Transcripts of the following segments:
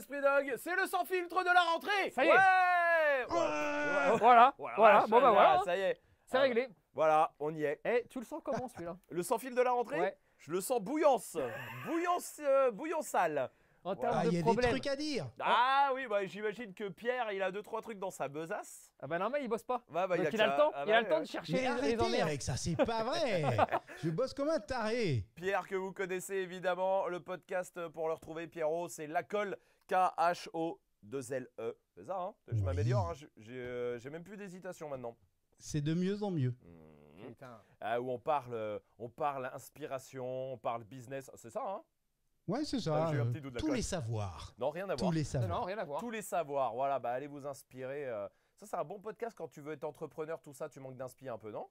c'est le sans filtre de la rentrée Ça y est. Ouais Ouais. Voilà, Voilà, voilà, bon bah là, voilà, Ça y est. c'est Ah, réglé. Voilà, on y est. Eh, tu le sens comment celui-là? Le sans fil de la rentrée? Ouais. Je le sens bouillance. bouillance, euh, bouillant sale. En Voilà. termes Ah, il y de a des trucs à dire. Ah oui, bah j'imagine que Pierre, il a deux trois trucs dans sa besace. Ah bah normal, il bosse pas. Bah, Donc a il a le temps, ah il a bah, le temps de chercher Mais les, arrêtez emmerdes. avec ça, c'est pas vrai. Je bosse comme un taré. Pierre que vous connaissez évidemment, le podcast pour le retrouver, Pierrot, c'est Lacol, K-H-O 2 L E. C'est ça, hein? Je Oui. m'améliore, hein, je- j'ai euh, j'ai même plus d'hésitation maintenant. C'est de mieux en mieux. Mhm. Putain. Ah, où on parle, euh, on parle inspiration, on parle business, c'est ça, hein? Ouais, c'est Ah, ça. un euh, tous les savoirs. Non, rien à Tous voir. les Non, savoirs. non, rien à voir. Tous les savoirs, voilà, bah allez vous inspirer. euh. Ça, c'est un bon podcast quand tu veux être entrepreneur, tout ça, tu manques d'inspi un peu, non?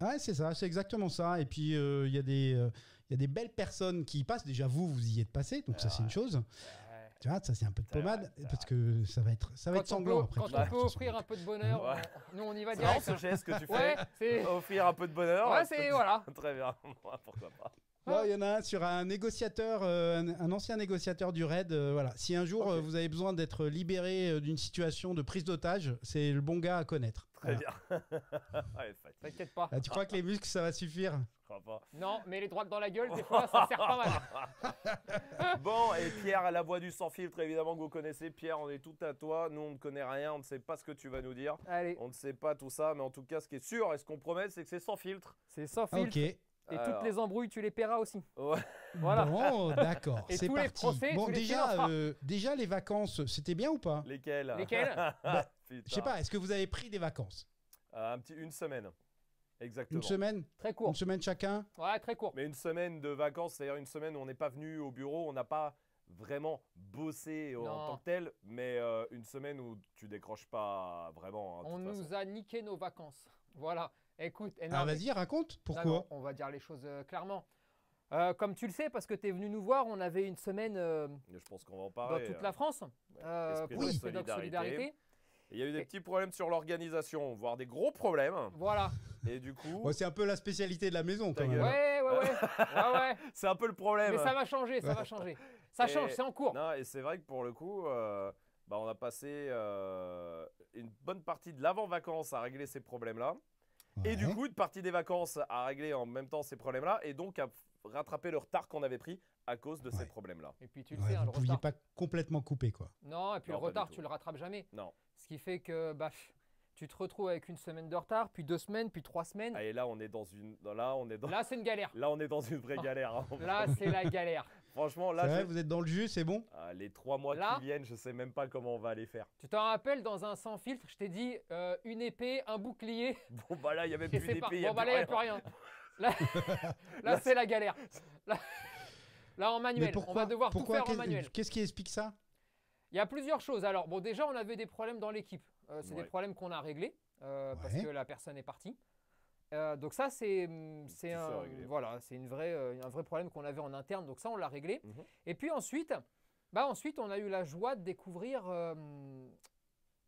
Ouais, c'est ça, c'est exactement ça. Et puis, euh, il y, a des, euh, il y a des belles personnes qui y passent. Déjà, vous, vous y êtes passé, donc ça, c'est une chose. Tu vois, ça, c'est un peu de C'est vrai, pommade, c'est parce que ça va être, ça va Quand être sanglant peut, après. quand on peut offrir un peu de bonheur, Ouais. nous on y va C'est direct. ce geste que tu fais. Ouais, c'est. Offrir un peu de bonheur. Ouais, c'est. Voilà. Très bien, pourquoi pas. Ouais, Il y en a un sur un négociateur, euh, un, un ancien négociateur du RAID. euh, voilà. Si un jour euh, vous avez besoin d'être libéré euh, d'une situation de prise d'otage, c'est le bon gars à connaître. Très Voilà. bien. ouais, T'inquiète pas. Ah, tu crois que les muscles, ça va suffire? Je crois pas. Non, mais les droites dans la gueule, des fois, ça sert pas mal. Bon, et Pierre, la voix du sans filtre, évidemment que vous connaissez. Pierre, on est tout à toi. Nous, on ne connaît rien, on ne sait pas ce que tu vas nous dire. Allez, On ne sait pas tout ça, mais en tout cas, ce qui est sûr et ce qu'on promet, c'est que c'est sans filtre. c'est sans Ah, filtre. Ok. Et Alors. toutes les embrouilles, tu les paieras aussi. Ouais. Voilà. Bon, d'accord. Et C'est tous les parti. procès, bon, les déjà, euh, déjà, les vacances, c'était bien ou pas? Lesquels Lesquels Putain. Je sais pas, est-ce que vous avez pris des vacances? Euh, un petit, une semaine. Exactement. Une semaine? Très court. Une semaine chacun? Ouais, très court. Mais une semaine de vacances, c'est-à-dire une semaine où on n'est pas venu au bureau, on n'a pas vraiment bossé en Non. tant que tel, mais euh, une semaine où tu décroches pas vraiment. hein, de On toute nous façon. a niqué nos vacances. Voilà. Écoute, non, Ah, mais- vas-y, raconte. Non, Pourquoi non, On va dire les choses euh, clairement. Euh, comme tu le sais, parce que tu es venu nous voir, on avait une semaine euh, Je pense qu'on va en dans parler. toute hein. la France euh, esprit pour de solidarité. solidarité. Il y a eu des Et- petits problèmes sur l'organisation, voire des gros problèmes. Voilà. Et du coup, Ouais, C'est un peu la spécialité de la maison quand même. Ouais, ouais, ouais. ouais, ouais. c'est un peu le problème. Mais ça va changer, ça va changer. Ça Et- change, c'est en cours. Non, et c'est vrai que pour le coup, euh, bah, on a passé euh, une bonne partie de l'avant-vacances à régler ces problèmes-là. Et du coup, une partie des vacances à régler en même temps ces problèmes-là, et donc à rattraper le retard qu'on avait pris à cause de ces problèmes-là. Et puis tu le Ouais, sais, hein, vous le pouviez retard. pas complètement couper quoi. Non, et puis Non, le retard, tu le rattrapes jamais. Non. Ce qui fait que bah, tu te retrouves avec une semaine de retard, puis deux semaines, puis trois semaines. Ah, et là, on est dans une, là, on est dans, Là, c'est une galère. là, on est dans une vraie galère. hein. Là, c'est la galère. Franchement, là, vrai, vous êtes dans le jus, c'est bon Ah, les trois mois Là- qui viennent, je sais même pas comment on va les faire. Tu t'en rappelles, dans un sans filtre, je t'ai dit euh, une épée, un bouclier, Bon, bah là, il y a même plus d'épée, pas. il y a Bon, bah là, il n'y a plus rien. Là, là, c'est la galère. Là, là, en manuel. on va devoir pourquoi tout faire en manuel. Qu'est-ce qui explique ça? Il y a plusieurs choses. Alors, bon, déjà, on avait des problèmes dans l'équipe. Euh, c'est Ouais. des problèmes qu'on a réglés euh, parce que la personne est partie. Euh, donc ça, c'est ça un, voilà, c'est une vraie, euh, un vrai problème qu'on avait en interne. Donc ça, on l'a réglé. Mhm. Et puis ensuite, bah ensuite, on a eu la joie de découvrir euh,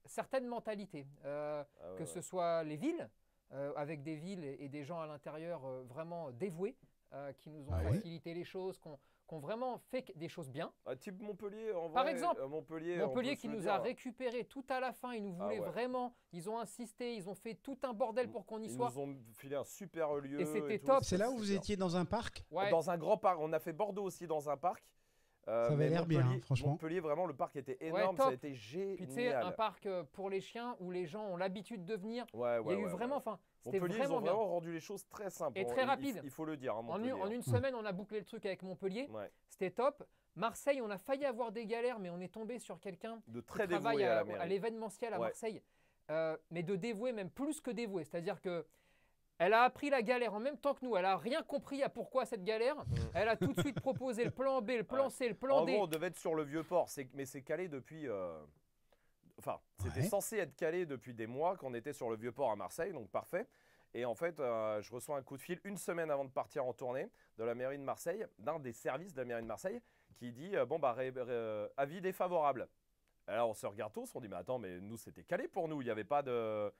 certaines mentalités, Euh, Ah ouais, que ouais. ce soit les villes, euh, avec des villes et, et des gens à l'intérieur euh, vraiment dévoués, euh, qui nous ont Ah facilité les choses, qui ont, qui ont vraiment fait des choses bien. Ah, type Montpellier, en vrai. Par exemple, euh, Montpellier, qui nous dire. a récupéré tout à la fin, ils nous Ah voulaient ouais. vraiment, ils ont insisté, ils ont fait tout un bordel pour qu'on y Ils soit. nous ont filé un super lieu. Et c'était top. C'est là où vous étiez dans un parc? Ouais, Dans un grand parc. On a fait Bordeaux aussi dans un parc. Euh, Ça avait l'air bien, Montpellier- hein, franchement. Montpellier, vraiment, le parc était énorme. ça a été génial. puis tu sais, un parc euh, pour les chiens où les gens ont l'habitude de venir. Ouais, Il y ouais, a eu vraiment, ouais. enfin, c'était Montpellier, vraiment ils ont bien. vraiment rendu les choses très simples. Et On- très rapide. Il, faut le dire. hein, En une, en hein. une semaine, on a bouclé le truc avec Montpellier. Ouais. C'était top. Marseille, on a failli avoir des galères, mais on est tombé sur quelqu'un De qui très travaille dévoué à, l'événementiel à Ouais. Marseille, euh, mais de dévoué, même plus que dévoué. C'est-à-dire que elle a appris la galère en même temps que nous. Elle a rien compris à pourquoi cette galère. Elle a tout de suite proposé le plan B, le plan Ouais. C, le plan En D. gros, on devait être sur le vieux port, mais c'est calé depuis. euh, Enfin, c'était Ouais. censé être calé depuis des mois qu'on était sur le vieux port à Marseille, donc parfait. Et en fait, euh, je reçois un coup de fil une semaine avant de partir en tournée de la mairie de Marseille, d'un des services de la mairie de Marseille, qui dit euh, bon bah ré- ré- avis défavorable. Alors on se regarde tous, on dit mais attends, mais nous c'était calé pour nous, il n'y avait pas de.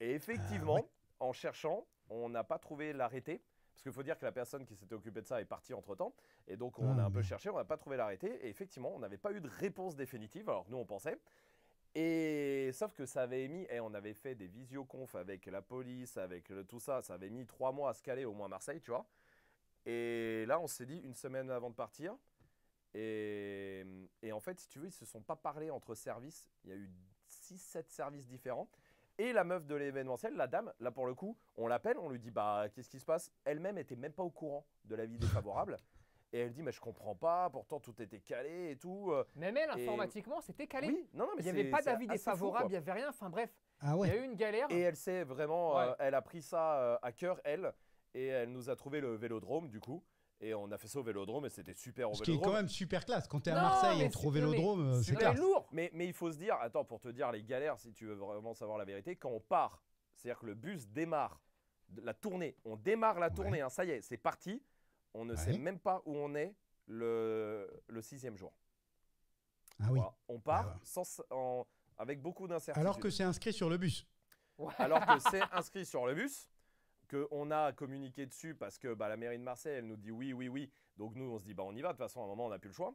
Et effectivement, ouais. En cherchant, on n'a pas trouvé l'arrêté. Parce qu'il faut dire que la personne qui s'était occupée de ça est partie entre temps. Et donc, on Ah, a un peu cherché, on n'a pas trouvé l'arrêté. Et effectivement, on n'avait pas eu de réponse définitive. Alors, nous, on pensait. Et sauf que ça avait mis, et on avait fait des visioconf avec la police, avec le- tout ça, ça avait mis trois mois à se caler au moins à Marseille, tu vois. Et là, on s'est dit une semaine avant de partir. Et, et en fait, si tu veux, ils se sont pas parlé entre services. Il y a eu 6-7 services différents. Et la meuf de l'événementiel, la dame, là pour le coup, on l'appelle, on lui dit bah qu'est-ce qui se passe? Elle-même était même pas au courant de l'avis défavorable. Et elle dit mais je comprends pas, pourtant tout était calé et tout. euh. Même elle, Et- informatiquement, c'était calé. Oui, non, non, mais il n'y avait pas d'avis défavorable, il n'y avait rien. Enfin bref, Ah il y a eu une galère. Et elle s'est vraiment, Ouais. euh, elle a pris ça euh, à cœur, elle, et elle nous a trouvé le vélodrome du coup. Et on a fait ça au vélodrome et c'était super au Ce qui est vélodrome. quand même super classe. Quand t'es à Non, Marseille et non, mais vélodrome, euh, c'est classe. lourd. Mais, mais il faut se dire, attends, pour te dire les galères, si tu veux vraiment savoir la vérité, quand on part, c'est-à-dire que le bus démarre la tournée, on démarre la tournée, hein, ça y est, c'est parti, on ne sait même pas où on est le, le sixième jour. Ah oui. Voilà. On part Ah ouais. sans, en- avec beaucoup d'incertitudes. Alors que c'est inscrit sur le bus. Ouais. Alors que c'est inscrit sur le bus, qu'on a communiqué dessus parce que bah, la mairie de Marseille, elle nous dit oui, oui, oui. Donc nous, on se dit, bah, on y va. De toute façon, à un moment, on n'a plus le choix.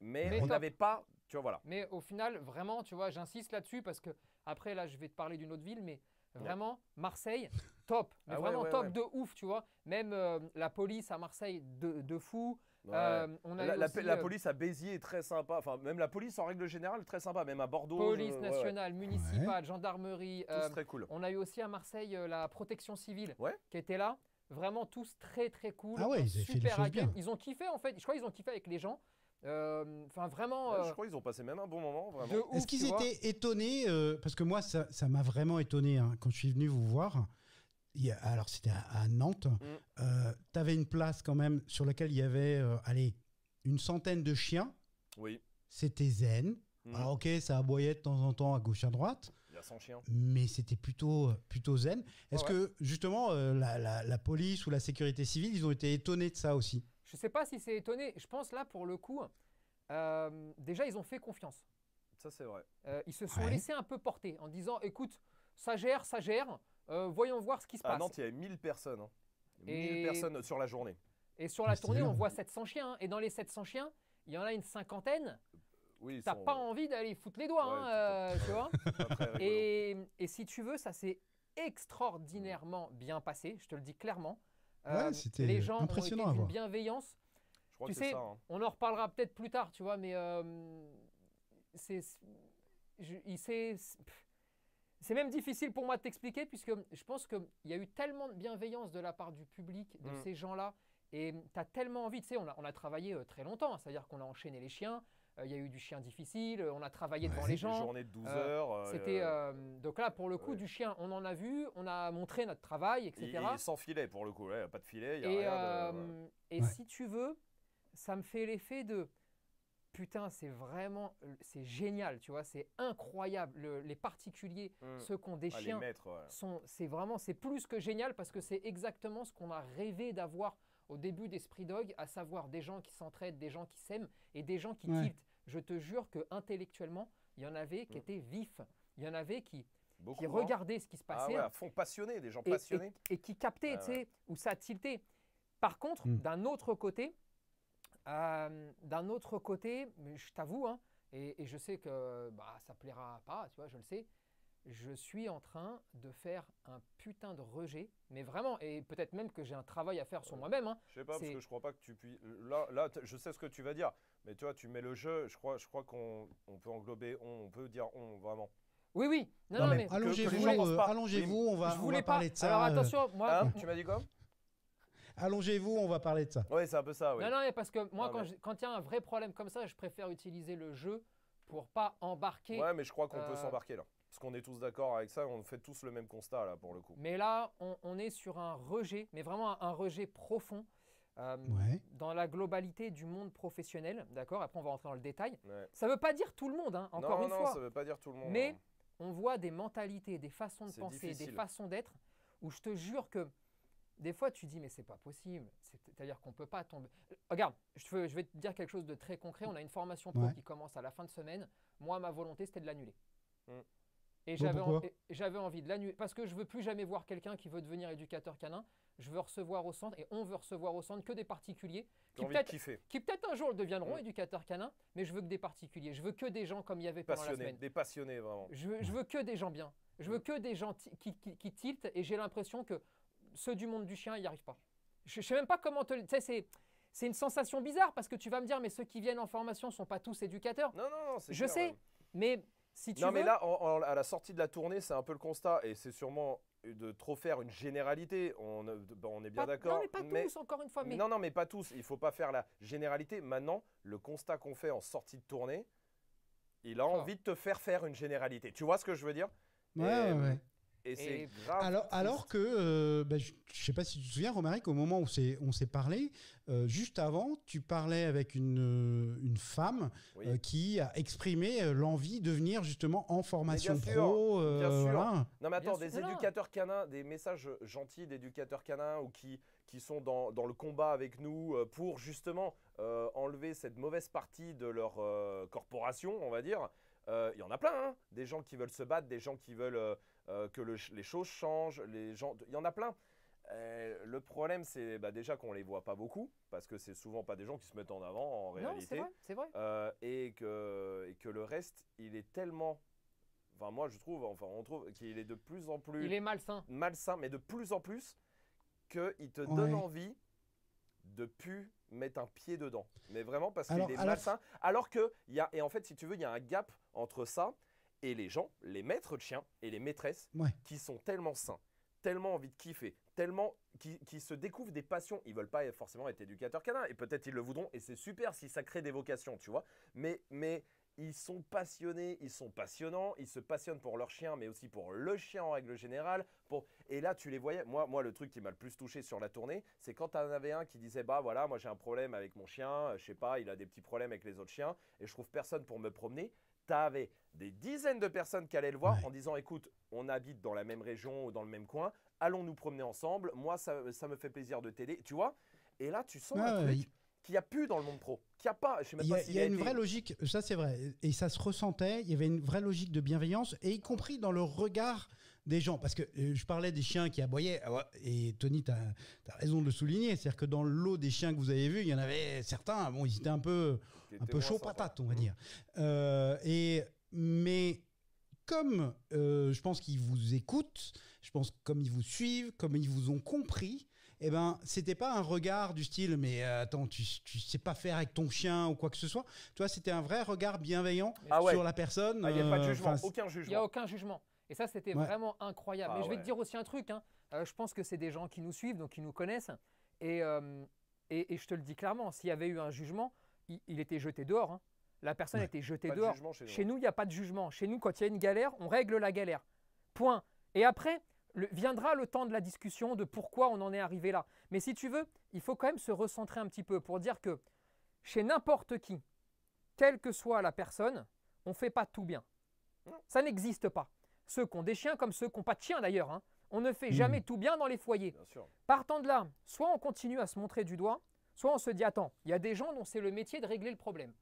Mais, Mais on n'avait pas, tu vois, voilà. Mais au final, vraiment, tu vois, j'insiste là-dessus parce que après, là, je vais te parler d'une autre ville, mais vraiment, Marseille, top. Mais Ah ouais, vraiment ouais, top de ouf, tu vois. Même euh, la police à Marseille, de, de fou. Ouais. Euh, on a la, eu la- aussi, la euh, police à Béziers est très sympa. Enfin, même la police en règle générale, très sympa. Même à Bordeaux. police je- ouais, ouais. nationale, municipale, gendarmerie. Tous euh, très cool. on a eu aussi à Marseille euh, la protection civile Ouais. qui était là. Vraiment tous très très cool. Ah ils super accueil. Ils ont kiffé en fait. Je crois qu'ils ont kiffé avec les gens. Euh, Enfin vraiment. Ouais, euh, je crois qu'ils ont passé même un bon moment, vraiment. Est-ce qu'ils étaient étonnés euh, Parce que moi, ça ça m'a vraiment étonné hein, quand je suis venu vous voir. Il y a- alors, c'était à, à Nantes. Mm. tu avais une place quand même sur laquelle il y avait, euh, allez, une centaine de chiens. Oui. C'était zen. Mhm. Alors, ok, ça aboyait de temps en temps à gauche à droite, Il y a 100 chiens. mais c'était plutôt, plutôt zen. Est-ce Ouais, que, justement, euh, la, la- la police ou la sécurité civile, ils ont été étonnés de ça aussi? Je sais pas si c'est étonné. Je pense là pour le coup, euh, déjà ils ont fait confiance. Ça, c'est vrai. Euh, ils se sont Ouais. laissés un peu porter en disant écoute, ça gère, ça gère. Euh, voyons voir ce qui se À passe. Nantes, il y avait 1000 personnes. hein. 1000 Et- personnes sur la journée. Et sur la tournée, on voit 700 chiens. hein. Et dans les 700 chiens, il y en a une cinquantaine. Oui, ils T'as sont pas envie d'aller foutre les doigts, Ouais, hein, à euh, tu vois. Et, et si tu veux, ça s'est extraordinairement bien passé, je te le dis clairement. Euh, Ouais, c'était les gens impressionnant ont à été d'une voir. bienveillance. Je crois tu que c'est sais, ça. hein. On en reparlera peut-être plus tard, tu vois, mais euh, c'est il- pff, c'est même difficile pour moi de t'expliquer puisque je pense qu'il y a eu tellement de bienveillance de la part du public, de Mm. ces gens-là, et tu as tellement envie, tu sais, on a, on a travaillé euh, très longtemps, hein, c'est-à-dire qu'on a enchaîné les chiens, euh, il y a eu du chien difficile, euh, on a travaillé devant les gens. journées de 12 euh, heures. euh, C'était euh, euh, donc là pour le coup ouais. du chien, on en a vu, on a montré notre travail, etc. il, il est sans filet pour le coup. Il n'y a pas de filet. Il y a Et, rien de- euh, ouais. et Ouais. si tu veux, ça me fait l'effet de putain, c'est vraiment, c'est génial, tu vois, c'est incroyable. Le- les particuliers, Mm. ceux qui ont des Ah, chiens, maîtres, ouais. sont, c'est vraiment, c'est plus que génial parce que c'est exactement ce qu'on a rêvé d'avoir au début d'Esprit Dog, à savoir des gens qui s'entraident, des gens qui s'aiment et des gens qui Ouais. tiltent. Je te jure que intellectuellement, il y en avait qui Mm. étaient vifs, il y en avait qui, Beaucoup, qui hein. regardaient ce qui se Ah passait ouais, à fond passionné, des gens et, passionnés. et- et qui captaient, Ah tu sais, où ça tiltait. Par contre, Mm. d'un autre côté, euh, d'un autre côté, mais je t'avoue, hein, et, et je sais que bah, ça plaira pas, tu vois, je le sais, je suis en train de faire un putain de rejet, mais vraiment, et peut-être même que j'ai un travail à faire sur moi-même. hein. Je sais pas, parce que je crois pas que tu puisses. Là, là je sais ce que tu vas dire, mais tu vois, tu mets le jeu, je crois, je crois qu'on on peut englober, on, on peut dire on, vraiment. Oui, oui, non, Non, non, mais mais, allongez-vous, euh, on va, je on voulais va pas. parler de ça. Alors euh, attention, moi, Hein tu m'as dit quoi? Allongez-vous, on va parler de ça. Ouais, c'est un peu ça, oui. Non, non, mais parce que moi, Non, quand mais- je- quand il y a un vrai problème comme ça, je préfère utiliser le jeu pour pas embarquer. Ouais, mais je crois qu'on peut euh, s'embarquer là. Parce qu'on est tous d'accord avec ça, on fait tous le même constat là pour le coup. Mais là, on, on est sur un rejet, mais vraiment un, un rejet profond euh, Ouais. dans la globalité du monde professionnel. D'accord? Après, on va rentrer dans le détail. Ouais. Ça ne veut pas dire tout le monde, hein, encore non, une non, fois. ça veut pas dire tout le monde. Mais hein. on voit des mentalités, des façons de penser, des façons d'être, où je te jure que des fois tu dis mais c'est pas possible. C'est- C'est-à-dire qu'on peut pas tomber. Regarde, je, fais- je vais te dire quelque chose de très concret. On a une formation pro Ouais. qui commence à la fin de semaine. Moi, ma volonté, c'était de l'annuler. Mm. Et Bon, j'avais, envie de l'annuler. Parce que je veux plus jamais voir quelqu'un qui veut devenir éducateur canin. Je veux recevoir au centre, et on veut recevoir au centre que des particuliers qui de peut-être, qui peut-être un jour le deviendront Mm. éducateurs canins, mais je veux que des particuliers. Je veux que des gens comme il y avait pendant la Passionnés, semaine. des passionnés vraiment. Je veux, je veux que des gens bien. Je veux que des gens qui, qui tiltent et j'ai l'impression que ceux du monde du chien, ils n'y arrivent pas. Je ne sais même pas comment te le. Tu sais, c'est, c'est une sensation bizarre parce que tu vas me dire, mais ceux qui viennent en formation ne sont pas tous éducateurs. Non, non, non, c'est Je clair, sais, ouais. mais si tu Non, veux. mais là, en- en- à la sortie de la tournée, c'est un peu le constat, et c'est sûrement de trop faire une généralité. On, euh, bon, on est bien pas- d'accord. Non, mais pas tous, encore une fois. Mais Non, non, mais pas tous. Il faut pas faire la généralité. Maintenant, le constat qu'on fait en sortie de tournée, il a envie de te faire faire une généralité. Tu vois ce que je veux dire? Ouais, Et, ouais, ouais. Et c'est Et- grave. Alors, triste. alors que, euh, bah, je ne sais pas si tu te souviens, Romaric, au moment où on s'est parlé, euh, juste avant, tu parlais avec une, euh, une femme Oui. euh, qui a exprimé l'envie de venir justement en formation bien sûr, pro. euh, bien sûr. voilà. Non, mais attends, Bien des sûr. éducateurs canins, des messages gentils d'éducateurs canins ou qui, qui sont dans, dans le combat avec nous pour justement euh, enlever cette mauvaise partie de leur euh, corporation, on va dire. Euh, Il y en a plein, hein. des gens qui veulent se battre, des gens qui veulent euh, euh, que le les choses changent, les gens, il y en a plein. Euh, le problème, c'est bah, déjà qu'on les voit pas beaucoup, parce que c'est souvent pas des gens qui se mettent en avant en non, c'est réalité. vrai, c'est vrai. Euh, et, que, et que le reste, il est tellement. Enfin, moi, je trouve, enfin, on trouve qu'il est de plus en plus Il est malsain. malsain, mais de plus en plus, qu'il te donne envie de plus mettre un pied dedans. Mais vraiment parce qu'il est la malsain. Alors que, il y a, et en fait, si tu veux, il y a un gap entre ça et les gens, les maîtres de chiens et les maîtresses, Ouais. qui sont tellement sains, tellement envie de kiffer, tellement qui, qui se découvrent des passions. Ils veulent pas forcément être éducateurs canins, et peut-être ils le voudront, et c'est super si ça crée des vocations, tu vois. Mais, mais ils sont passionnés, ils sont passionnants, ils se passionnent pour leur chien, mais aussi pour le chien en règle générale. Pour... Et là, tu les voyais. Moi, moi, le truc qui m'a le plus touché sur la tournée, c'est quand tu en avais un qui disait Bah voilà, moi j'ai un problème avec mon chien, euh, je sais pas, il a des petits problèmes avec les autres chiens, et je trouve personne pour me promener. Tu avais des dizaines de personnes qui allaient le voir Ouais. en disant Écoute, on habite dans la même région ou dans le même coin, allons nous promener ensemble, moi ça, ça me fait plaisir de t'aider, tu vois. Et là, tu sens un qu'il n'y a plus dans le monde pro, qu'il n'y a pas. Je sais même Il y pas a, s'il il y a une été- vraie logique, ça c'est vrai, et ça se ressentait, il y avait une vraie logique de bienveillance, et y compris dans le regard des gens. Parce que euh, je parlais des chiens qui aboyaient, ah et Tony, tu as, raison de le souligner, c'est-à-dire que dans le lot des chiens que vous avez vus, il y en avait certains, bon, ils étaient un peu, un peu chaud sympa. patate, on va Mhm. dire. Euh, et, mais comme euh, je pense qu'ils vous écoutent, je pense comme ils vous suivent, comme ils vous ont compris, eh ben, c'était pas un regard du style, mais euh, attends, tu, tu sais pas faire avec ton chien ou quoi que ce soit. Tu vois, c'était un vrai regard bienveillant Ah ouais. sur la personne. Ah, Il n'y a pas de jugement, Il n'y a jugement. aucun jugement. Et ça, c'était Ouais. vraiment incroyable. Ah Mais je vais ouais. te dire aussi un truc. hein. Euh, je pense que c'est des gens qui nous suivent, donc qui nous connaissent. Et, euh, et, et je te le dis clairement, s'il y avait eu un jugement, il, il était jeté dehors. hein. La personne Ouais. était jetée Pas dehors. chez nous. Chez nous, il n'y a pas de jugement. Chez nous, quand il y a une galère, on règle la galère. Point. Et après, le- viendra le temps de la discussion de pourquoi on en est arrivé là. Mais si tu veux, il faut quand même se recentrer un petit peu pour dire que chez n'importe qui, quelle que soit la personne, on ne fait pas tout bien. Ça n'existe pas. Ceux qui ont des chiens comme ceux qui n'ont pas de chiens d'ailleurs. hein. On ne fait Mhm. jamais tout bien dans les foyers. Partant de là, soit on continue à se montrer du doigt, soit on se dit attends, il y a des gens dont c'est le métier de régler le problème.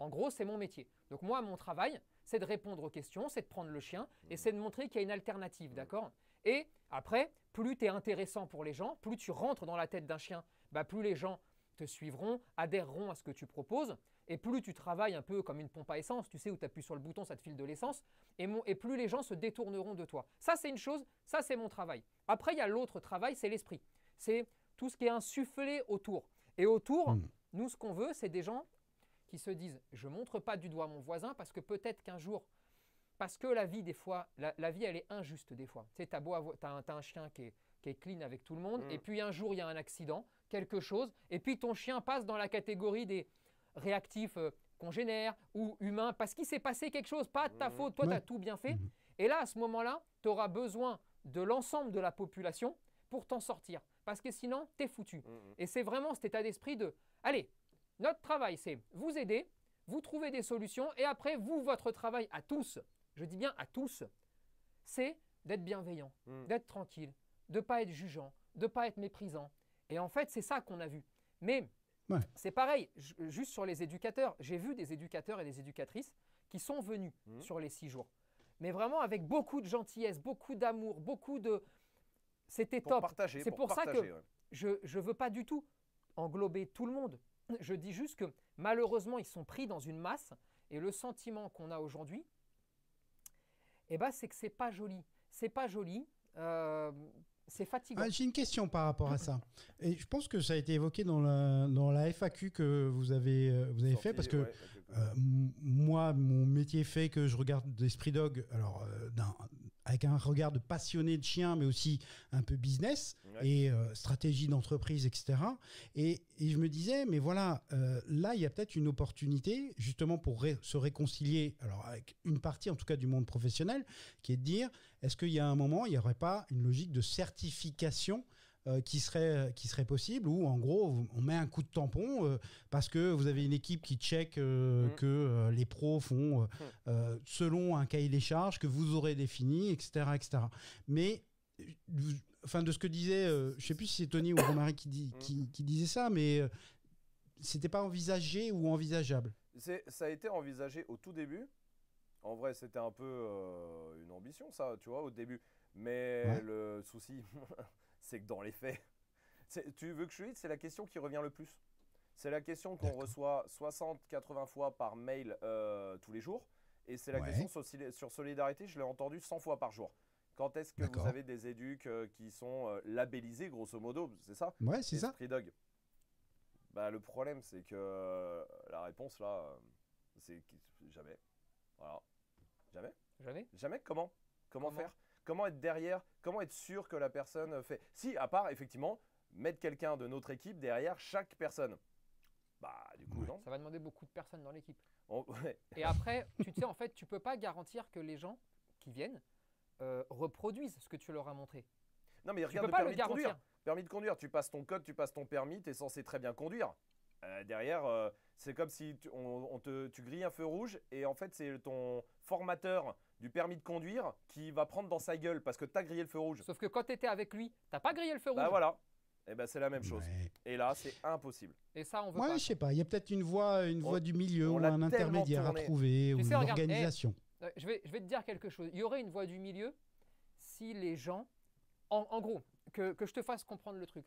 En gros, c'est mon métier. Donc moi, mon travail, c'est de répondre aux questions, c'est de prendre le chien et c'est de montrer qu'il y a une alternative, d'accord? Et après, plus tu es intéressant pour les gens, plus tu rentres dans la tête d'un chien, bah, plus les gens te suivront, adhéreront à ce que tu proposes, et plus tu travailles un peu comme une pompe à essence, tu sais, où tu appuies sur le bouton, ça te file de l'essence, et, mon- et plus les gens se détourneront de toi. Ça, c'est une chose, ça, c'est mon travail. Après, il y a l'autre travail, c'est l'esprit. C'est tout ce qui est insufflé autour. Et autour, Mm. nous, ce qu'on veut, c'est des gens qui se disent, je montre pas du doigt mon voisin parce que peut-être qu'un jour, parce que la vie, des fois, la, la vie, elle est injuste des fois. Tu sais, t'as beau avoir, t'as un, t'as un chien qui est, qui est clean avec tout le monde, Mm. et puis un jour, il y a un accident, quelque chose, et puis ton chien passe dans la catégorie des réactifs euh, congénères ou humains, parce qu'il s'est passé quelque chose, pas de ta Mhm. faute, toi, tu Ouais. as tout bien fait. Mhm. Et là, à ce moment-là, tu auras besoin de l'ensemble de la population pour t'en sortir, parce que sinon, tu es foutu. Mm, mm. Et c'est vraiment cet état d'esprit de, allez, notre travail, c'est vous aider, vous trouver des solutions, et après, vous, votre travail à tous, je dis bien à tous, c'est d'être bienveillant, d'être tranquille, de pas être jugeant, de pas être méprisant. Et en fait, c'est ça qu'on a vu. Mais Ouais. c'est pareil, ju- juste sur les éducateurs. J'ai vu des éducateurs et des éducatrices qui sont venus Mhm. sur les six jours. mais vraiment avec beaucoup de gentillesse, beaucoup d'amour, beaucoup de. C'était top. partager. C'est pour ça que- ouais. Je ne veux pas du tout englober tout le monde. Je dis juste que malheureusement, ils sont pris dans une masse. Et le sentiment qu'on a aujourd'hui, eh ben, c'est que c'est pas joli. C'est pas joli. Euh, c'est fatigant. Ah, J'ai une question par rapport à ça. Et je pense que ça a été évoqué dans la, dans la FAQ que vous avez, euh, vous avez fait, parce que ouais, Euh, moi, mon métier fait que je regarde d'Esprit Dog, alors euh, d'un- avec un regard de passionné de chien, mais aussi un peu business Ouais. et euh, stratégie d'entreprise, etc. Et, et je me disais, mais voilà, euh, là, il y a peut-être une opportunité justement pour ré- se réconcilier, alors avec une partie en tout cas du monde professionnel, qui est de dire, est-ce qu'il y a un moment, il n'y aurait pas une logique de certification euh, qui serait qui serait possible où en gros on met un coup de tampon euh, parce que vous avez une équipe qui check euh, Mm. que euh, les pros font euh, euh, selon un cahier des charges que vous aurez défini, etc., etc. Mais euh, enfin de ce que disait, euh, je sais plus si c'est Tony ou Romary qui, dit, Mm. qui, qui disait ça, mais euh, c'était pas envisagé ou envisageable? Ça a été envisagé au tout début. En vrai, c'était un peu euh, une ambition, ça, tu vois, au début. Mais Ouais. le souci, c'est que dans les faits, tu veux que je te dise, c'est la question qui revient le plus. C'est la question qu'on reçoit 60-80 fois par mail euh, tous les jours. Et c'est la Ouais. question sur, soli- sur solidarité, je l'ai entendu 100 fois par jour. Quand est-ce que vous avez des éducs euh, qui sont euh, labellisés, grosso modo C'est ça? Ouais, c'est ça. Dog. Bah, le problème, c'est que euh, la réponse là, euh, c'est que- jamais. Voilà. Jamais. Jamais Jamais. Comment? Comment, Comment? faire? Comment être derrière Comment être sûr que la personne fait Si, à part effectivement mettre quelqu'un de notre équipe derrière chaque personne. Bah, du coup, Ouais. non. Ça va demander beaucoup de personnes dans l'équipe. On- ouais. Et après, tu sais, en fait, tu peux pas garantir que les gens qui viennent euh, reproduisent ce que tu leur as montré. Non, mais Tu regarde peux le pas le permis de conduire. Permis de conduire, tu passes ton code, tu passes ton permis, tu es censé très bien conduire. Euh, derrière, euh, c'est comme si tu, on, on te, tu grilles un feu rouge et en fait, c'est ton formateur du permis de conduire qui va prendre dans sa gueule parce que tu as grillé le feu rouge. Sauf que quand tu étais avec lui, t'as pas grillé le feu rouge. Bah voilà. Et ben c'est la même chose. Ouais. Et là, c'est impossible. Et ça, on veut Ouais, pas. je sais pas. Il y a peut-être une voie, une On- voie du milieu on ou un intermédiaire à trouver ou sais, une regarde, eh, organisation. Euh, je, vais, je vais te dire quelque chose. Il y aurait une voie du milieu si les gens. En, en gros, que, que je te fasse comprendre le truc.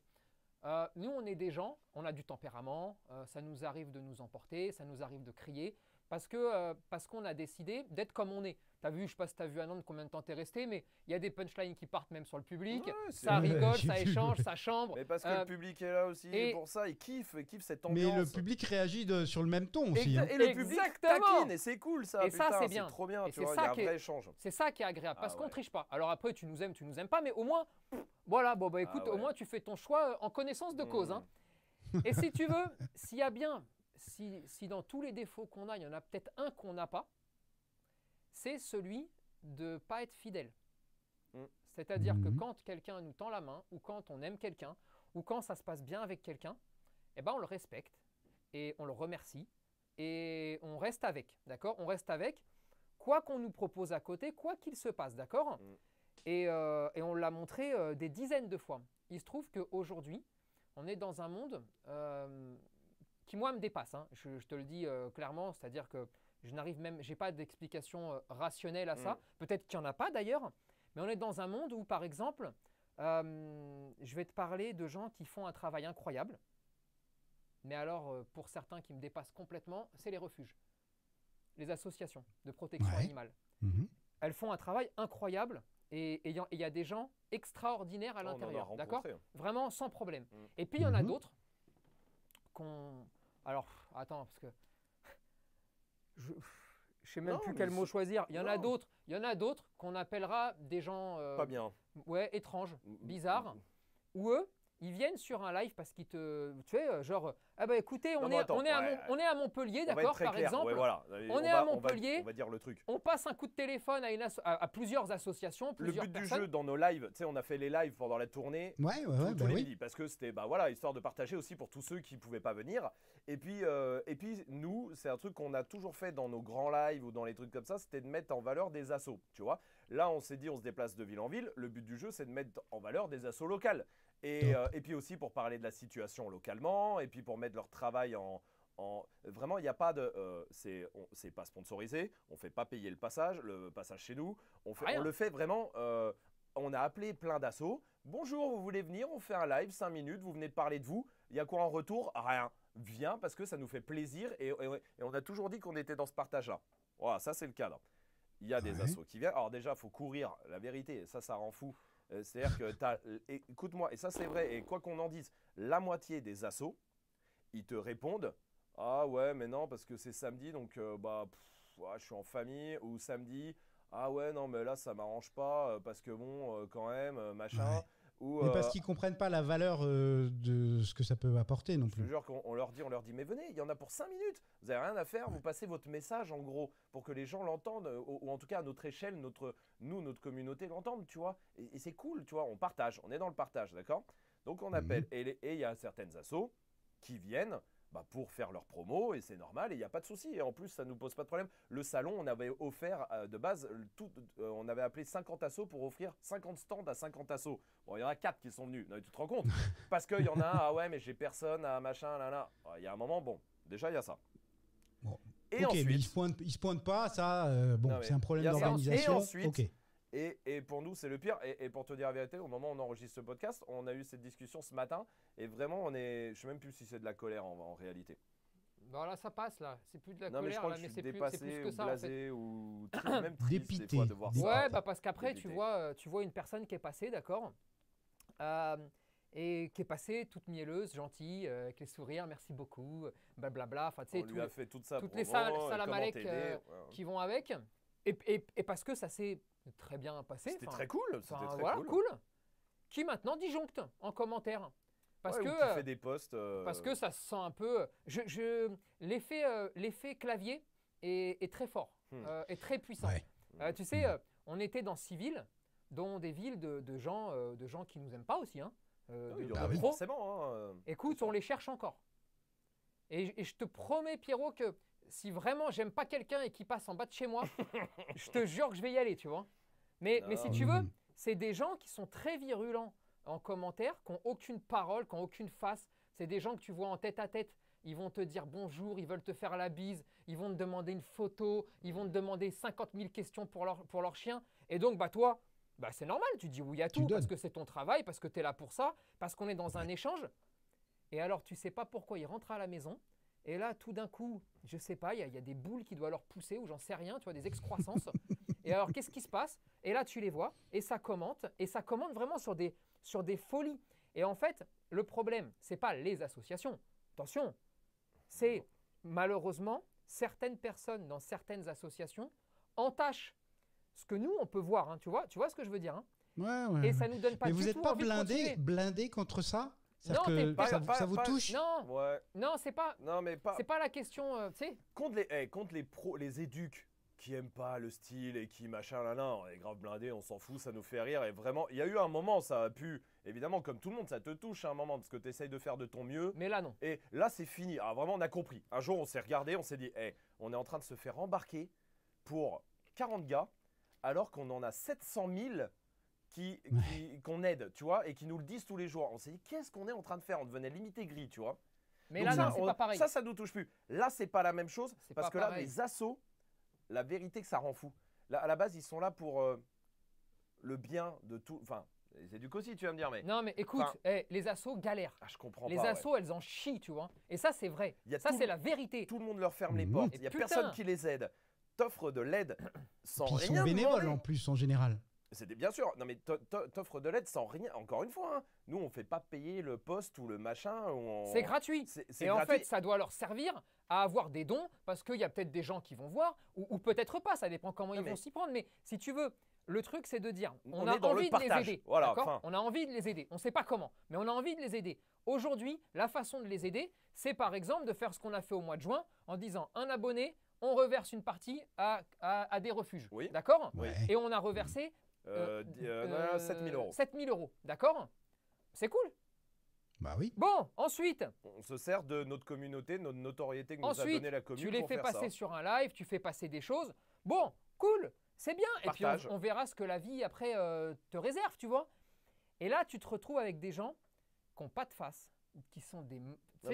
Euh, nous, on est des gens, on a du tempérament, euh, ça nous arrive de nous emporter, ça nous arrive de crier, parce que euh, parce qu'on a décidé d'être comme on est. Tu as vu, je sais pas si tu as vu Anand combien de temps tu es resté, mais il y a des punchlines qui partent même sur le public. Ouais, c'est- ça rigole, ça échange, ça chambre. Mais parce que Euh, le public est là aussi et- pour ça, il kiffe, il kiffe cette Mais ambiance. le public réagit de- sur le même ton aussi. Hein. Et le public taquine et c'est cool ça. Et ça, c'est bien. trop bien, Et tu c'est vois, il ça y a un vrai échange. C'est ça qui est agréable, parce Ah qu'on ouais. triche pas. Alors après, tu nous aimes, tu nous aimes pas, mais au moins, pff, voilà, bon bah écoute, Ah au moins tu fais ton choix euh, en connaissance de cause. hein. Et si tu veux, s'il y a bien, si, si dans tous les défauts qu'on a, il y en a peut-être un qu'on n'a pas, c'est celui de pas être fidèle. Mm. C'est-à-dire que Mhm. quand quelqu'un nous tend la main, ou quand on aime quelqu'un, ou quand ça se passe bien avec quelqu'un, eh ben on le respecte et on le remercie et on reste avec, d'accord? On reste avec, quoi qu'on nous propose à côté, quoi qu'il se passe, d'accord? Mm. et, euh, et on l'a montré euh, des dizaines de fois. Il se trouve qu'aujourd'hui, on est dans un monde euh, qui, moi, me dépasse. hein. Je, je te le dis euh, clairement, c'est-à-dire que je n'arrive même, j'ai pas d'explication euh, rationnelle à ça. Mm. Peut-être qu'il n'y en a pas d'ailleurs, mais on est dans un monde où, par exemple, euh, je vais te parler de gens qui font un travail incroyable. Mais alors, euh, pour certains qui me dépassent complètement, c'est les refuges, les associations de protection Ouais. animale. Mhm. Elles font un travail incroyable et il y a- y des gens extraordinaires à l'intérieur, d'accord rencontré. Vraiment sans problème. Mm. Et puis il y en a Mhm. d'autres qu'on. Alors, attends, parce que. Je ne sais même Non, plus quel mot choisir. Il y en a d'autres. Il y en a d'autres qu'on appellera des gens. euh, Pas bien. Ouais, étranges, bizarres. Ou eux, ils viennent sur un live parce qu'ils te. Tu sais, euh, genre. Ah bah écoutez, on, Non, est, attends, on, est, à ouais. Mon- on est à Montpellier, On va être d'accord, par clair. exemple. Ouais, voilà. on est va- à Montpellier. On va dire le truc. On passe un coup de téléphone à, une asso- à, à plusieurs associations, Le plusieurs but personnes. du jeu dans nos lives, tu sais, on a fait les lives pendant la tournée. Ouais, ouais, tous- ouais, tous bah les oui. midis, parce que c'était bah voilà histoire de partager aussi pour tous ceux qui pouvaient pas venir et puis euh, et puis nous c'est un truc qu'on a toujours fait dans nos grands lives ou dans les trucs comme ça c'était de mettre en valeur des assos tu vois là on s'est dit on se déplace de ville en ville le but du jeu c'est de mettre en valeur des assos locales et, euh, et puis aussi pour parler de la situation localement et puis pour mettre leur travail en en- vraiment, il n'y a pas de. euh, c'est pas sponsorisé. On fait pas payer le passage, le passage chez nous. On, fait, Rien. on le fait vraiment. euh, on a appelé plein d'assauts. Bonjour, vous voulez venir On fait un live, 5 minutes. Vous venez de parler de vous. Il y a quoi en retour? Rien. Viens parce que ça nous fait plaisir et, et- et on a toujours dit qu'on était dans ce partage-là. Voilà, ça c'est le cadre. Il y a des assos qui viennent. Alors déjà, faut courir. La vérité, ça, ça rend fou. Euh, C'est-à-dire que et- écoute-moi, et ça c'est vrai. Et quoi qu'on en dise, la moitié des assos, ils te répondent Ah ouais, mais non, parce que c'est samedi, donc euh, bah, je suis en famille. Ou samedi, Ah ouais, non, mais là, ça m'arrange pas, euh, parce que bon, quand même, machin. Ou, Mais parce euh, qu'ils comprennent pas la valeur euh, de ce que ça peut apporter non je plus. jure qu'on on leur dit, on leur dit, mais venez, il y en a pour 5 minutes. Vous avez rien à faire, vous passez votre message en gros pour que les gens l'entendent, euh, ou, ou en tout cas à notre échelle, notre, nous, notre communauté l'entende, tu vois. Et, et c'est cool, tu vois, on partage, on est dans le partage, d'accord? Donc on appelle, et les- et il y a certaines assos qui viennent bah, pour faire leur promo, et c'est normal, et il n'y a pas de souci. Et en plus, ça ne nous pose pas de problème. Le salon, on avait offert euh, de base, tout, euh, on avait appelé 50 assos pour offrir 50 stands à 50 assos. Bon, il y en a 4 qui sont venus, non, mais tu te rends compte? Parce qu'il y en a ah ouais, mais j'ai personne, ah, machin, là, là. Il y a un moment, bon, déjà, il y a ça. Bon. Et ok, mais ensuite, ils se pointent, ils se pointent pas, ça, euh, bon, mais c'est un problème d'organisation. Et ensuite. Et, et pour nous, c'est le pire. Et, et pour te dire la vérité, au moment où on enregistre ce podcast, on a eu cette discussion ce matin. Et vraiment, on est. Je sais même plus si c'est de la colère en, en réalité. Bon, là, ça passe, là. C'est plus de la non, mais je colère, crois là, que mais je c'est plus, plus que ou ça, en fait. blasé ou même triste des Dépité, fois de voir dépité. ça. Ouais, bah parce qu'après, tu vois, euh, tu vois une personne qui est passée, d'accord euh, Et qui est passée toute mielleuse, gentille, euh, avec les sourires, merci beaucoup, blablabla. Enfin, tu sais, lui a fait toute sa toutes les promo, sal- euh, euh, ouais. qui vont avec. Et, et- et parce que ça s'est très bien passé. C'était très cool. C'était très voilà, cool. cool. Qui maintenant disjoncte en commentaire. Parce Ouais, ou que. qui euh, fait des posts. euh, Parce que ça se sent un peu. Je, je- l'effet, euh, l'effet clavier est, est très fort, Hmm. euh, est très puissant. Ouais. Euh, tu sais, euh, on était dans six villes, dont des villes de, de gens, euh, de gens qui nous aiment pas aussi, hein, euh, Ah de- de forcément. hein. Écoute, on les cherche encore. Et, je- et je te promets, Pierrot, que si vraiment j'aime pas quelqu'un et qu'il passe en bas de chez moi, je te jure que je vais y aller, tu vois. Mais, mais si tu veux, Mhm. c'est des gens qui sont très virulents en commentaire, qui n'ont aucune parole, qui n'ont aucune face. C'est des gens que tu vois en tête à tête. Ils vont te dire bonjour, ils veulent te faire la bise, ils vont te demander une photo, ils vont te demander 50 000 questions pour leur, pour leur chien. Et donc, bah toi, bah c'est normal, tu dis oui à tout, parce que c'est ton travail, parce que tu es là pour ça, parce qu'on est dans un échange. Et alors, tu sais pas pourquoi ils rentrent à la maison. Et là, tout d'un coup, je sais pas, il y, a- il y a des boules qui doivent leur pousser, ou j'en sais rien, tu vois, des excroissances. et alors, qu'est-ce qui se passe? Et là, tu les vois, et ça commente, et ça commente vraiment sur des, sur des folies. Et en fait, le problème, c'est pas les associations. Attention, c'est malheureusement certaines personnes dans certaines associations entachent ce que nous, on peut voir, hein, tu, vois, tu vois ce que je veux dire hein? Ouais, ouais. Et ça nous donne pas Mais du vous n'êtes pas blindé, blindé contre ça? Non, que t'es pas- ça, pas- ça vous pas- touche? Non, Ouais. non, c'est pas, Non, mais pas. c'est pas la question, euh, tu sais. contre les, eh, contre les pros, les éduques qui aiment pas le style et qui machin là là, on est grave blindé, on s'en fout, ça nous fait rire et vraiment, il y a eu un moment, ça a pu, évidemment, comme tout le monde, ça te touche à un moment parce que tu essayes de faire de ton mieux. Mais là, non. Et là, c'est fini. Alors vraiment, on a compris. Un jour, on s'est regardé, on s'est dit, Eh, on est en train de se faire embarquer pour 40 gars, alors qu'on en a 700 000 qui, qui- qu'on aide, tu vois, et qui nous le disent tous les jours. On s'est dit, qu'est-ce qu'on est en train de faire? On devenait limité gris, tu vois. Mais Donc là, ça, non, c'est on- pas pareil. Ça, ça nous touche plus. Là, c'est pas la même chose C'est parce que là, les assos, la vérité que ça rend fou. Là, à la base, ils sont là pour euh, le bien de tout. Enfin, les éduques aussi, tu vas me dire, mais. Non, mais écoute, Enfin- eh, les assos galèrent. Ah, je comprends Les pas. ouais. assos, elles en chient, tu vois. Et ça, c'est vrai. Il y a Ça, tout c'est le- la vérité. Tout le monde leur ferme les portes. Il n'y a putain. personne qui les aide. T'offres de l'aide sans Puis ils sont bénévoles demander. en plus en général. Des- bien sûr. Non mais t'o- t'o- t'offres de l'aide sans rien. Encore une fois, hein. nous on fait pas payer le poste ou le machin. on- C'est gratuit. C'est c'est Et en fait, ça doit leur servir à avoir des dons parce qu'il y a peut-être des gens qui vont voir ou, ou peut-être pas. Ça dépend comment Non, ils mais- vont s'y prendre. Mais si tu veux, le truc, c'est de dire on, On a envie de les aider. Voilà, fin. On a envie de les aider. On ne sait pas comment, mais on a envie de les aider. Aujourd'hui, la façon de les aider, c'est par exemple de faire ce qu'on a fait au mois de juin en disant un abonné, on reverse une partie à, à- à des refuges. Oui. D'accord Oui. Ouais. Et on a reversé Euh, euh, non, 7000 euros. 7000 euros. D'accord C'est cool. Bah oui. Bon, ensuite, On se sert de notre communauté, de notre notoriété que nous a Ensuite, donné la commune tu les pour fais faire passer ça. sur un live, tu fais passer des choses. Bon, cool, c'est bien. Et puis on, on verra ce que la vie après euh, te réserve, tu vois. Et là, tu te retrouves avec des gens qui n'ont pas de face, qui sont des.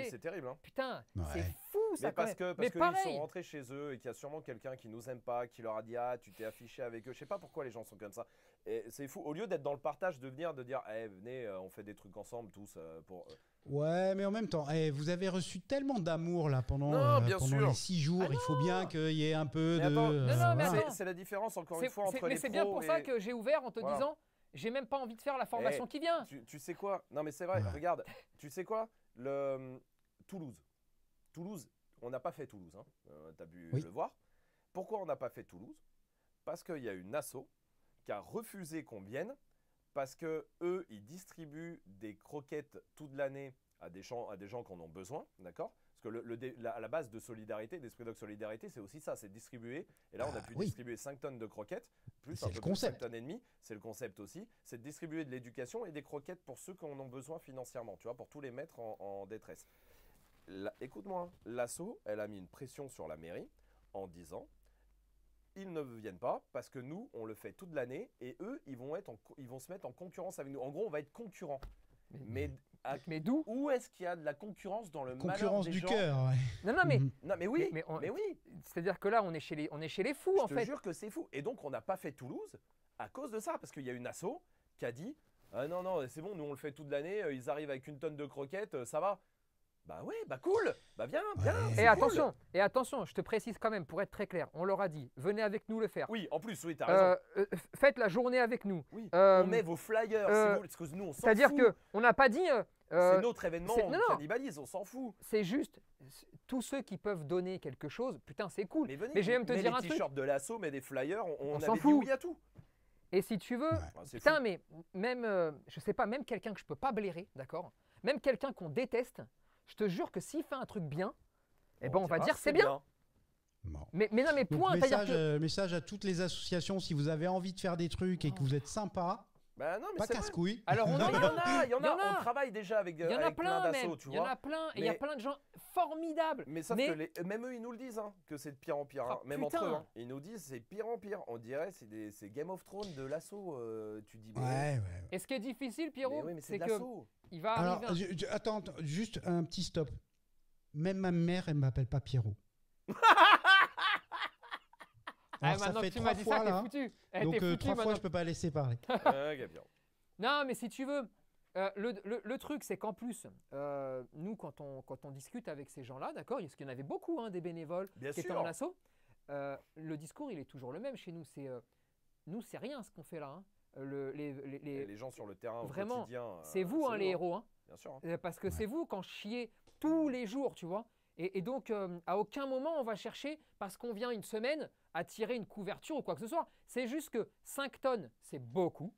c'est terrible. Hein. putain, Ouais. c'est fou ça Mais parce même. que parce Mais qu'ils sont rentrés chez eux et qu'il y a sûrement quelqu'un qui nous aime pas, qui leur a dit ah tu t'es affiché avec eux. Je sais pas pourquoi les gens sont comme ça. Et c'est fou. Au lieu d'être dans le partage, de venir de dire eh venez euh, on fait des trucs ensemble tous euh, pour. euh, Ouais, mais en même temps, eh, vous avez reçu tellement d'amour là pendant, Non, euh, bien pendant sûr. les six jours. Ah il faut bien qu'il y ait un peu Mais de. attends, euh, Non, non, mais voilà. attends. C'est la différence encore une fois c'est- entre mais les c'est bien pour ça que j'ai ouvert en te Voilà. disant j'ai même pas envie de faire la formation Eh, qui vient. Tu, tu sais quoi? Non mais c'est vrai, Ouais. regarde, tu sais quoi? Le euh, Toulouse. Toulouse, on n'a pas fait Toulouse, hein. Euh, t'as pu Oui. le voir. Pourquoi on n'a pas fait Toulouse? Parce qu'il y a une asso qui a refusé qu'on vienne parce que eux, ils distribuent des croquettes toute l'année à des gens, à des gens qui en ont besoin, d'accord? Parce que le, la, à la base de solidarité, d'esprit de solidarité, c'est aussi ça, c'est distribuer. Et là, on a Ah, pu oui. distribuer 5 tonnes de croquettes, plus un peu plus de 5 concept. tonnes et demie. C'est le concept aussi. C'est de distribuer de l'éducation et des croquettes pour ceux qui en ont besoin financièrement, tu vois, pour tous les mettre en, en détresse. Écoute-moi, l'ASSO, elle a mis une pression sur la mairie en disant ils ne viennent pas parce que nous, on le fait toute l'année et eux, ils vont, être en ils vont se mettre en concurrence avec nous. En gros, on va être concurrents. Mais à- Mais d'où? où est-ce qu'il y a de la concurrence dans le malheur Concurrence des du cœur. ouais. Non, non, mais. Non, mais oui, Mais- mais, mais on- oui. c'est-à-dire que là, on est chez les, on est chez les fous Je en te fait. jure que c'est fou. Et donc, on n'a pas fait Toulouse à cause de ça, parce qu'il y a une asso qui a dit Ah non, non, c'est bon, nous on le fait toute l'année, euh, ils arrivent avec une tonne de croquettes, euh, ça va. Bah ouais, bah cool, bah viens, viens. Ouais. Et cool. attention, et attention, je te précise quand même pour être très clair. On leur a dit, venez avec nous le faire. Oui, en plus, oui, t'as raison. Euh, euh, faites la journée avec nous. oui, euh, on met vos flyers, vous parce que nous on s'en C'est-à-dire fout. que on n'a pas dit. c'est notre événement, on non, cannibalise, on s'en fout. c'est juste tous ceux qui peuvent donner quelque chose. Putain, c'est cool. Mais venez, Mais je vais même te dire un truc. t-shirts de l'assaut, mais des flyers, on, on On s'en dit fout. oui à tout. Et si tu veux, Ouais. Putain, fou. mais même, je sais pas, même quelqu'un que je peux pas blairer, d'accord? Même quelqu'un qu'on déteste, je te jure que s'il fait un truc bien, eh ben on va dira, dire c'est bien. Bon. Mais, mais non, mais Donc, point. c'est-à-dire message, que euh, message à toutes les associations, si vous avez envie de faire des trucs et que vous êtes sympa, Bah non, mais pas c'est vrai. casse-couille. Alors, on en il y en a, il y en a, on travaille déjà avec, y en a avec plein plein même. d'assauts, tu Il y en vois. a plein. Et il y a plein de gens formidables. Mais sauf Mais- que les, même eux, ils nous le disent, hein, que c'est de pire en pire. hein. Ah, même putain. entre eux, hein. ils nous disent c'est pire en pire. On dirait c'est des- c'est Game of Thrones de l'assaut. euh, tu dis mais, Ouais, ouais. Et ce qui est difficile, mais Pierrot, oui, mais c'est c'est de que l'assaut. Il va Alors, arriver. un- je- je- attends, juste un petit stop. Même ma mère, elle m'appelle pas Pierrot. Ah, Alors, ça fait que tu trois m'as dit fois ça, t'es là. foutu. Eh, Donc euh, foutu trois fois, je peux pas laisser parler. Non, mais si tu veux, euh, le, le- le truc, c'est qu'en plus, euh, nous, quand on, quand on discute avec ces gens-là, d'accord, parce qu'il y en avait beaucoup, hein, des bénévoles Bien qui étaient sûr. en assaut, euh, le discours, il est toujours le même chez nous. C'est euh, nous, c'est rien ce qu'on fait là. hein. Le- les- les- les- Et les gens sur le terrain au Vraiment, quotidien. euh, c'est vous, hein, les héros. hein. Bien sûr. hein. Euh, Parce que Ouais. c'est vous quand chiez tous les jours, tu vois. Et, et donc, euh, à aucun moment, on va chercher, parce qu'on vient une semaine, à tirer une couverture ou quoi que ce soit. C'est juste que 5 tonnes, c'est beaucoup.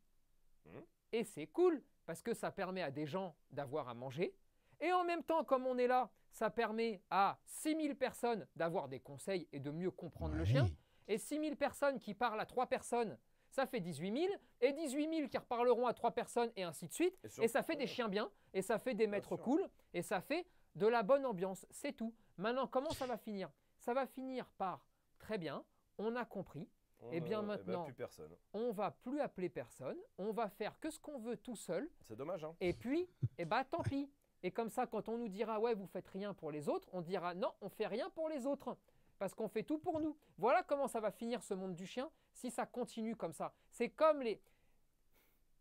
Mhm. Et c'est cool, parce que ça permet à des gens d'avoir à manger. Et en même temps, comme on est là, ça permet à 6000 personnes d'avoir des conseils et de mieux comprendre le chien. Et 6000 personnes qui parlent à 3 personnes, ça fait 18 000. Et 18 000 qui reparleront à 3 personnes, et ainsi de suite. Et sur- Et ça fait des ouais. chiens bien, et ça fait des maîtres cool, et ça fait de la bonne ambiance. C'est tout. Maintenant, comment ça va finir? Ça va finir par très bien, on a compris, On, Eh bien, euh, maintenant- plus personne. on va plus appeler personne, on va faire que ce qu'on veut tout seul, C'est dommage, hein. et puis, eh ben tant pis. Et comme ça, quand on nous dira ouais, vous faites rien pour les autres, on dira non, on fait rien pour les autres. Parce qu'on fait tout pour nous. Voilà comment ça va finir ce monde du chien si ça continue comme ça. C'est comme les.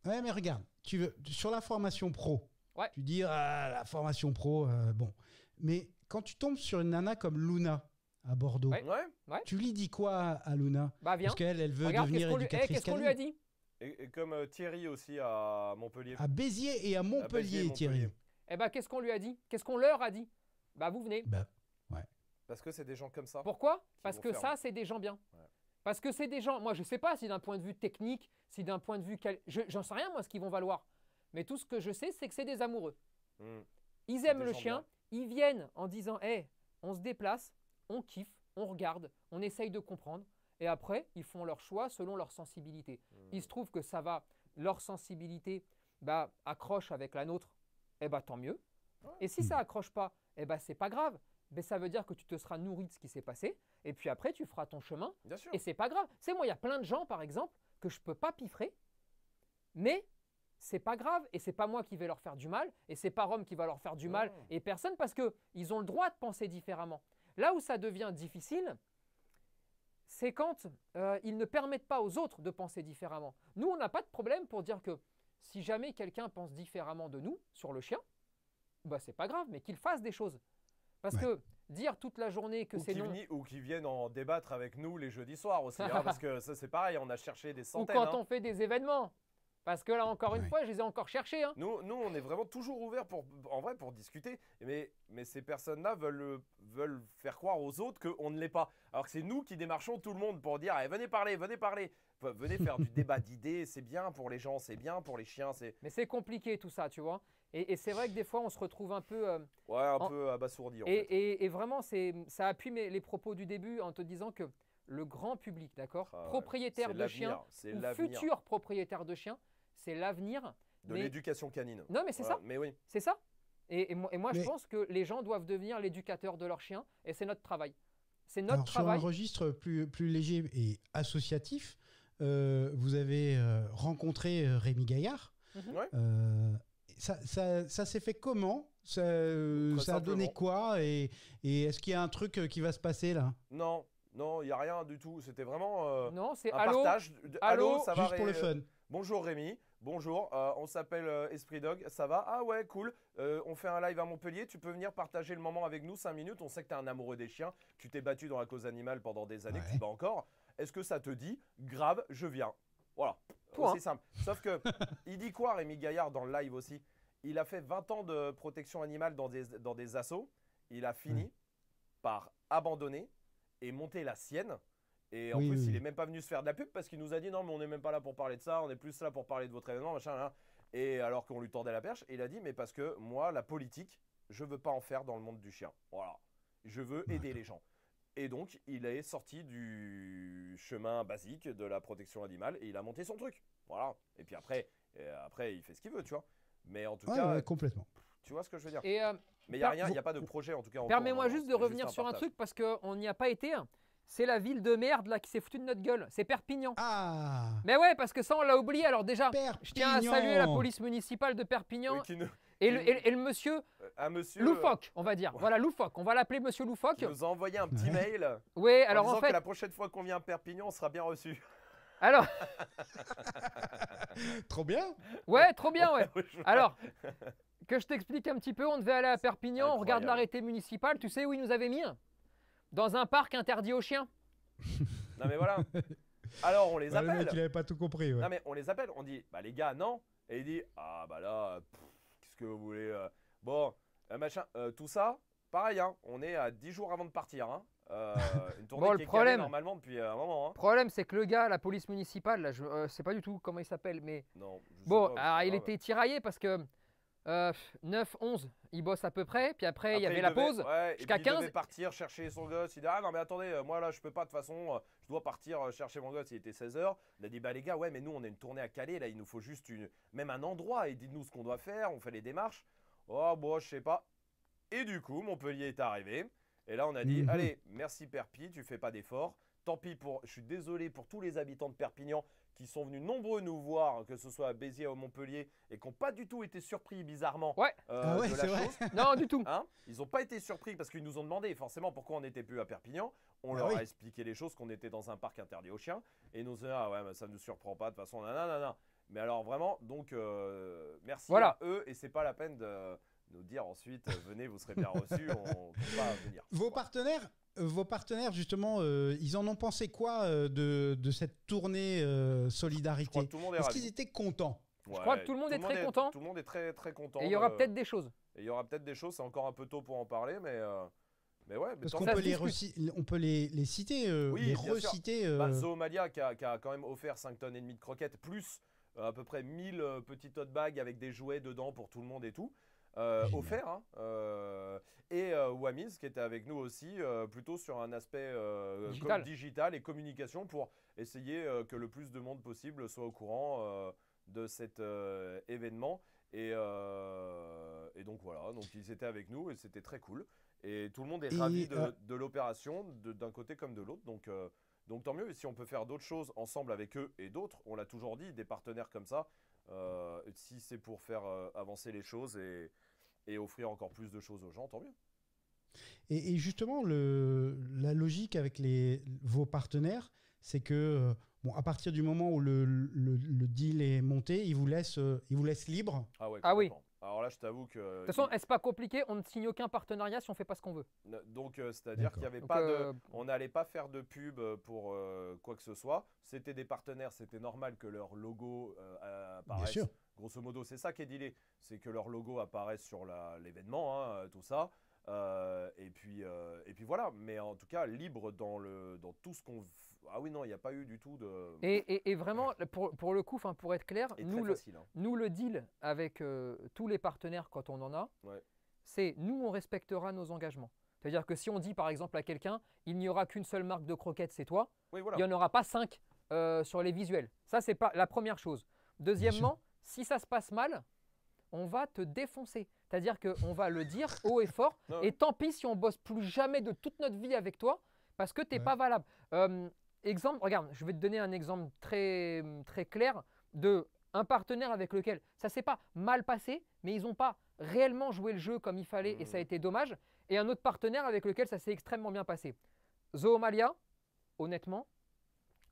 Ouais, mais regarde, tu veux, sur la formation pro, Ouais. tu dis ah, la formation pro, euh, bon. Mais quand tu tombes sur une nana comme Luna à Bordeaux, Ouais. Ouais. tu lui dis quoi à Luna? Bah viens. Parce qu'elle, elle veut Regarde, devenir eh, éducatrice qu'est-ce qu'on lui a dit? Et, et comme euh, Thierry aussi à Montpellier. À Béziers et à À Béziers, Montpellier, Thierry. Eh ben, qu'est-ce qu'on lui a dit? Qu'est-ce qu'on leur a dit? Bah, vous venez. Bah, Parce que c'est des gens comme ça. Pourquoi? Parce que faire. ça, c'est des gens bien. Ouais. Parce que c'est des gens. Moi, je sais pas si d'un point de vue technique, si d'un point de vue. je- J'en sais rien, moi, ce qu'ils vont valoir. Mais tout ce que je sais, c'est que c'est des amoureux. Hmm. Ils aiment le chien. Ils viennent en disant Hé, on se déplace, on kiffe, on regarde, on essaye de comprendre. Et après, ils font leur choix selon leur sensibilité. Hmm. Il se trouve que ça va, leur sensibilité bah, accroche avec la nôtre, eh bah, tant mieux. Et si ça accroche pas, eh bah, c'est pas grave. Mais ça veut dire que tu te seras nourri de ce qui s'est passé, et puis après, tu feras ton chemin, Bien sûr. et c'est pas grave. C'est moi, il y a plein de gens, par exemple, que je peux pas piffrer, mais c'est pas grave et c'est pas moi qui vais leur faire du mal et c'est pas Rome qui va leur faire du mal Non. et personne parce que ils ont le droit de penser différemment. Là où ça devient difficile, c'est quand euh, ils ne permettent pas aux autres de penser différemment. Nous, on n'a pas de problème pour dire que si jamais quelqu'un pense différemment de nous sur le chien, bah c'est pas grave, mais qu'il fasse des choses. Parce Ouais. que dire toute la journée que Ou c'est qui, non, ou qui viennent en débattre avec nous les jeudis soirs aussi. hein, parce que ça, c'est pareil, on a cherché des ou centaines. quand hein. on fait des événements. Parce que là, encore une fois, je les ai encore cherchés. hein. Nous, nous, on est vraiment toujours ouverts pour, en vrai, pour discuter. Mais, mais ces personnes-là veulent, veulent faire croire aux autres qu'on ne l'est pas. Alors que c'est nous qui démarchons tout le monde pour dire Eh, venez parler, venez parler. Venez faire du débat d'idées, c'est bien pour les gens, c'est bien pour les chiens. C'est Mais c'est compliqué tout ça, tu vois. Et, et c'est vrai que des fois, on se retrouve un peu. euh, ouais, un En- peu abasourdi. En et, fait. et- et vraiment, c'est, ça appuie mes- les propos du début en te disant que le grand public, d'accord, Ah propriétaire de chiens ou futur propriétaire de chiens, c'est l'avenir. de mais- l'éducation canine. Non, mais c'est Voilà, ça, Mais oui. c'est ça. Et, et moi, et moi, je pense que les gens doivent devenir l'éducateur de leurs chiens, et c'est notre travail. C'est notre Alors, sur un travail. registre plus, plus léger et associatif, euh, vous avez euh, rencontré Rémi Gaillard. Ouais. Euh, ça ça, ça s'est fait comment? Ça, euh, ça a donné quoi? Et, et est-ce qu'il y a un truc euh, qui va se passer là? Non, non, il n'y a rien du tout. C'était vraiment euh, Non, c'est un allô. partage. de- allô, allô, ça va Juste pour le fun. Bonjour Rémi, bonjour, euh, on s'appelle euh, Esprit Dog, ça va? Ah ouais, cool, Euh, on fait un live à Montpellier, tu peux venir partager le moment avec nous 5 minutes, on sait que tu es un amoureux des chiens, tu t'es battu dans la cause animale pendant des années, que tu Ouais. bats encore, est-ce que ça te dit? Grave, je viens. Voilà, Point. aussi simple. Sauf que, il dit quoi Rémi Gaillard dans le live aussi Il a fait 20 ans de protection animale dans des, dans des assos, il a fini par abandonner et monter la sienne. Et en Oui, plus, oui, il est même pas venu se faire de la pub parce qu'il nous a dit non, mais on n'est même pas là pour parler de ça, on est plus là pour parler de votre événement, machin. là. Et alors qu'on lui tordait la perche, il a dit mais parce que moi, la politique, je veux pas en faire dans le monde du chien. Voilà. Je veux aider les gens. Et donc, il est sorti du chemin basique de la protection animale et il a monté son truc. Voilà. Et puis après, euh, après il fait ce qu'il veut, tu vois. Mais en tout Ouais, cas, ouais, complètement. tu vois ce que je veux dire. Et euh, Mais il n'y a rien, il n'y a pas de projet en tout cas. permets-moi juste de revenir sur un partage. truc parce qu'on n'y a pas été. C'est la ville de merde là qui s'est foutue de notre gueule. C'est Perpignan. Ah Mais ouais, parce que ça, on l'a oublié. Alors déjà, Perpignan je tiens à saluer la police municipale de Perpignan Oui, qui nous- et, le, et- et le monsieur euh, un monsieur loufoque, on va dire. ouais. Voilà, loufoque. On va l'appeler monsieur loufoque. qui nous a envoyé un petit mail Oui, en alors disant en fait, que la prochaine fois qu'on vient à Perpignan, on sera bien reçu. alors, Trop bien ouais, trop bien, ouais. Alors, que je t'explique un petit peu, on devait aller à Perpignan, on regarde l'arrêté municipal, tu sais où ils nous avaient mis? Dans un parc interdit aux chiens. non mais voilà. Alors on les Ouais, Le appelle. mec, il avait pas tout compris. ouais. Non mais on les appelle, on dit bah les gars non et il dit ah bah là pff, que vous voulez euh, bon euh, machin euh, tout ça pareil hein, on est à 10 jours avant de partir hein. Euh, une tournée Bon, qui le est calée problème- normalement depuis un moment hein. Problème, c'est que le gars, la police municipale, là, je euh, sais pas du tout comment il s'appelle, mais Non. je sais bon, pas, alors, il grave. était tiraillé parce que euh, 9, 11, il bosse à peu près, puis après, il y avait la devait- pause. ouais, jusqu'à puis il devait 15. partir chercher son gosse. Il dit Ah non, mais attendez, moi là, je peux pas de toute façon, je dois partir euh, chercher mon gosse. Il était 16h. Il a dit Bah les gars, ouais, mais nous, on a une tournée à Calais. Là, il nous faut juste une, même un endroit. Et dites-nous ce qu'on doit faire. On fait les démarches. Oh, bon, je sais pas. Et du coup, Montpellier est arrivé. Et là, on a dit Mhm. Allez, merci Perpi, tu fais pas d'efforts. Tant pis pour. Je suis désolé pour tous les habitants de Perpignan qui sont venus nombreux nous voir, que ce soit à Béziers ou à Montpellier, et qui n'ont pas du tout été surpris bizarrement Ouais. euh, Ah ouais, de c'est la vrai. chose. Non, du tout. Hein? Ils n'ont pas été surpris parce qu'ils nous ont demandé forcément pourquoi on n'était plus à Perpignan. On Ah leur oui. a expliqué les choses, qu'on était dans un parc interdit aux chiens. Et ils nous ont dit Ah ouais, mais ça ne nous surprend pas de toute façon. nanana. Mais alors vraiment, donc euh, merci Voilà. à eux. Et c'est pas la peine de nous dire ensuite euh, venez, vous serez bien reçus. On ne peut pas venir. Vos partenaires, euh, vos partenaires justement, euh, ils en ont pensé quoi euh, de, de cette tournée euh, Je solidarité crois que tout le monde est Est-ce qu'ils étaient contents? Ouais, crois que tout le monde est très content. Tout le monde est très très content. Et il y aura peut-être des choses. et il y aura peut-être des choses. C'est encore un peu tôt pour en parler, mais euh, mais ouais. mais Parce tant qu'on ça peut se les, discute. reci- on peut les, les citer, euh, Oui, les reciter. euh, Bah, Zoomalia qui a, qui a quand même offert 5 tonnes et demie de croquettes, plus euh, à peu près 1000 euh, petits tote bags avec des jouets dedans pour tout le monde et tout. Euh, offert. hein, euh, et euh, Wamiz qui était avec nous aussi, euh, plutôt sur un aspect euh, Digital. et communication pour essayer euh, que le plus de monde possible soit au courant euh, de cet euh, événement. Et, euh, et donc voilà, donc ils étaient avec nous et c'était très cool. Et tout le monde est Et, ravi de, euh, de l'opération d'un côté comme de l'autre. Donc, euh, donc tant mieux. Et si on peut faire d'autres choses ensemble avec eux et d'autres, on l'a toujours dit, des partenaires comme ça, Euh, si c'est pour faire euh, avancer les choses et, et offrir encore plus de choses aux gens, tant mieux. Et, et justement, le, la logique avec les, vos partenaires, c'est que, bon, à partir du moment où le, le, le deal est monté, ils vous laissent, ils vous laissent libre. Ah, ouais, Ah oui. Alors là, je t'avoue que. De toute façon, est-ce pas compliqué? On ne signe aucun partenariat si on fait pas ce qu'on veut. Donc, euh, c'est-à-dire qu'il n'y avait Donc, pas euh, de. On n'allait pas faire de pub euh, pour euh, quoi que ce soit. C'était des partenaires, c'était normal que leur logo euh, apparaisse. sûr. Grosso modo, c'est ça qui est dealé. C'est que leur logo apparaisse sur l'événement, hein, tout ça. Euh, et, puis, euh, et puis voilà. Mais en tout cas, libre dans, le, dans tout ce qu'on. Ah oui, non, il n'y a pas eu du tout de. Et, et- et vraiment, pour, pour le coup, pour être clair, nous le, hein. nous, le deal avec euh, tous les partenaires quand on en a, Ouais. c'est nous, on respectera nos engagements. C'est-à-dire que si on dit par exemple à quelqu'un, il n'y aura qu'une seule marque de croquettes, c'est toi, Oui, voilà. il n'y en aura pas cinq sur les visuels. Ça, c'est pas la première chose. Deuxièmement, si ça se passe mal, on va te défoncer. C'est-à-dire qu'on va le dire haut et fort. Non, Et tant pis si on bosse plus jamais de toute notre vie avec toi, parce que tu n'es Ouais. pas valable. Euh, exemple, regarde, je vais te donner un exemple très, très clair de un partenaire avec lequel ça s'est pas mal passé, mais ils n'ont pas réellement joué le jeu comme il fallait et ça a Mhm. été dommage. Et un autre partenaire avec lequel ça s'est extrêmement bien passé. Zoomalia, honnêtement,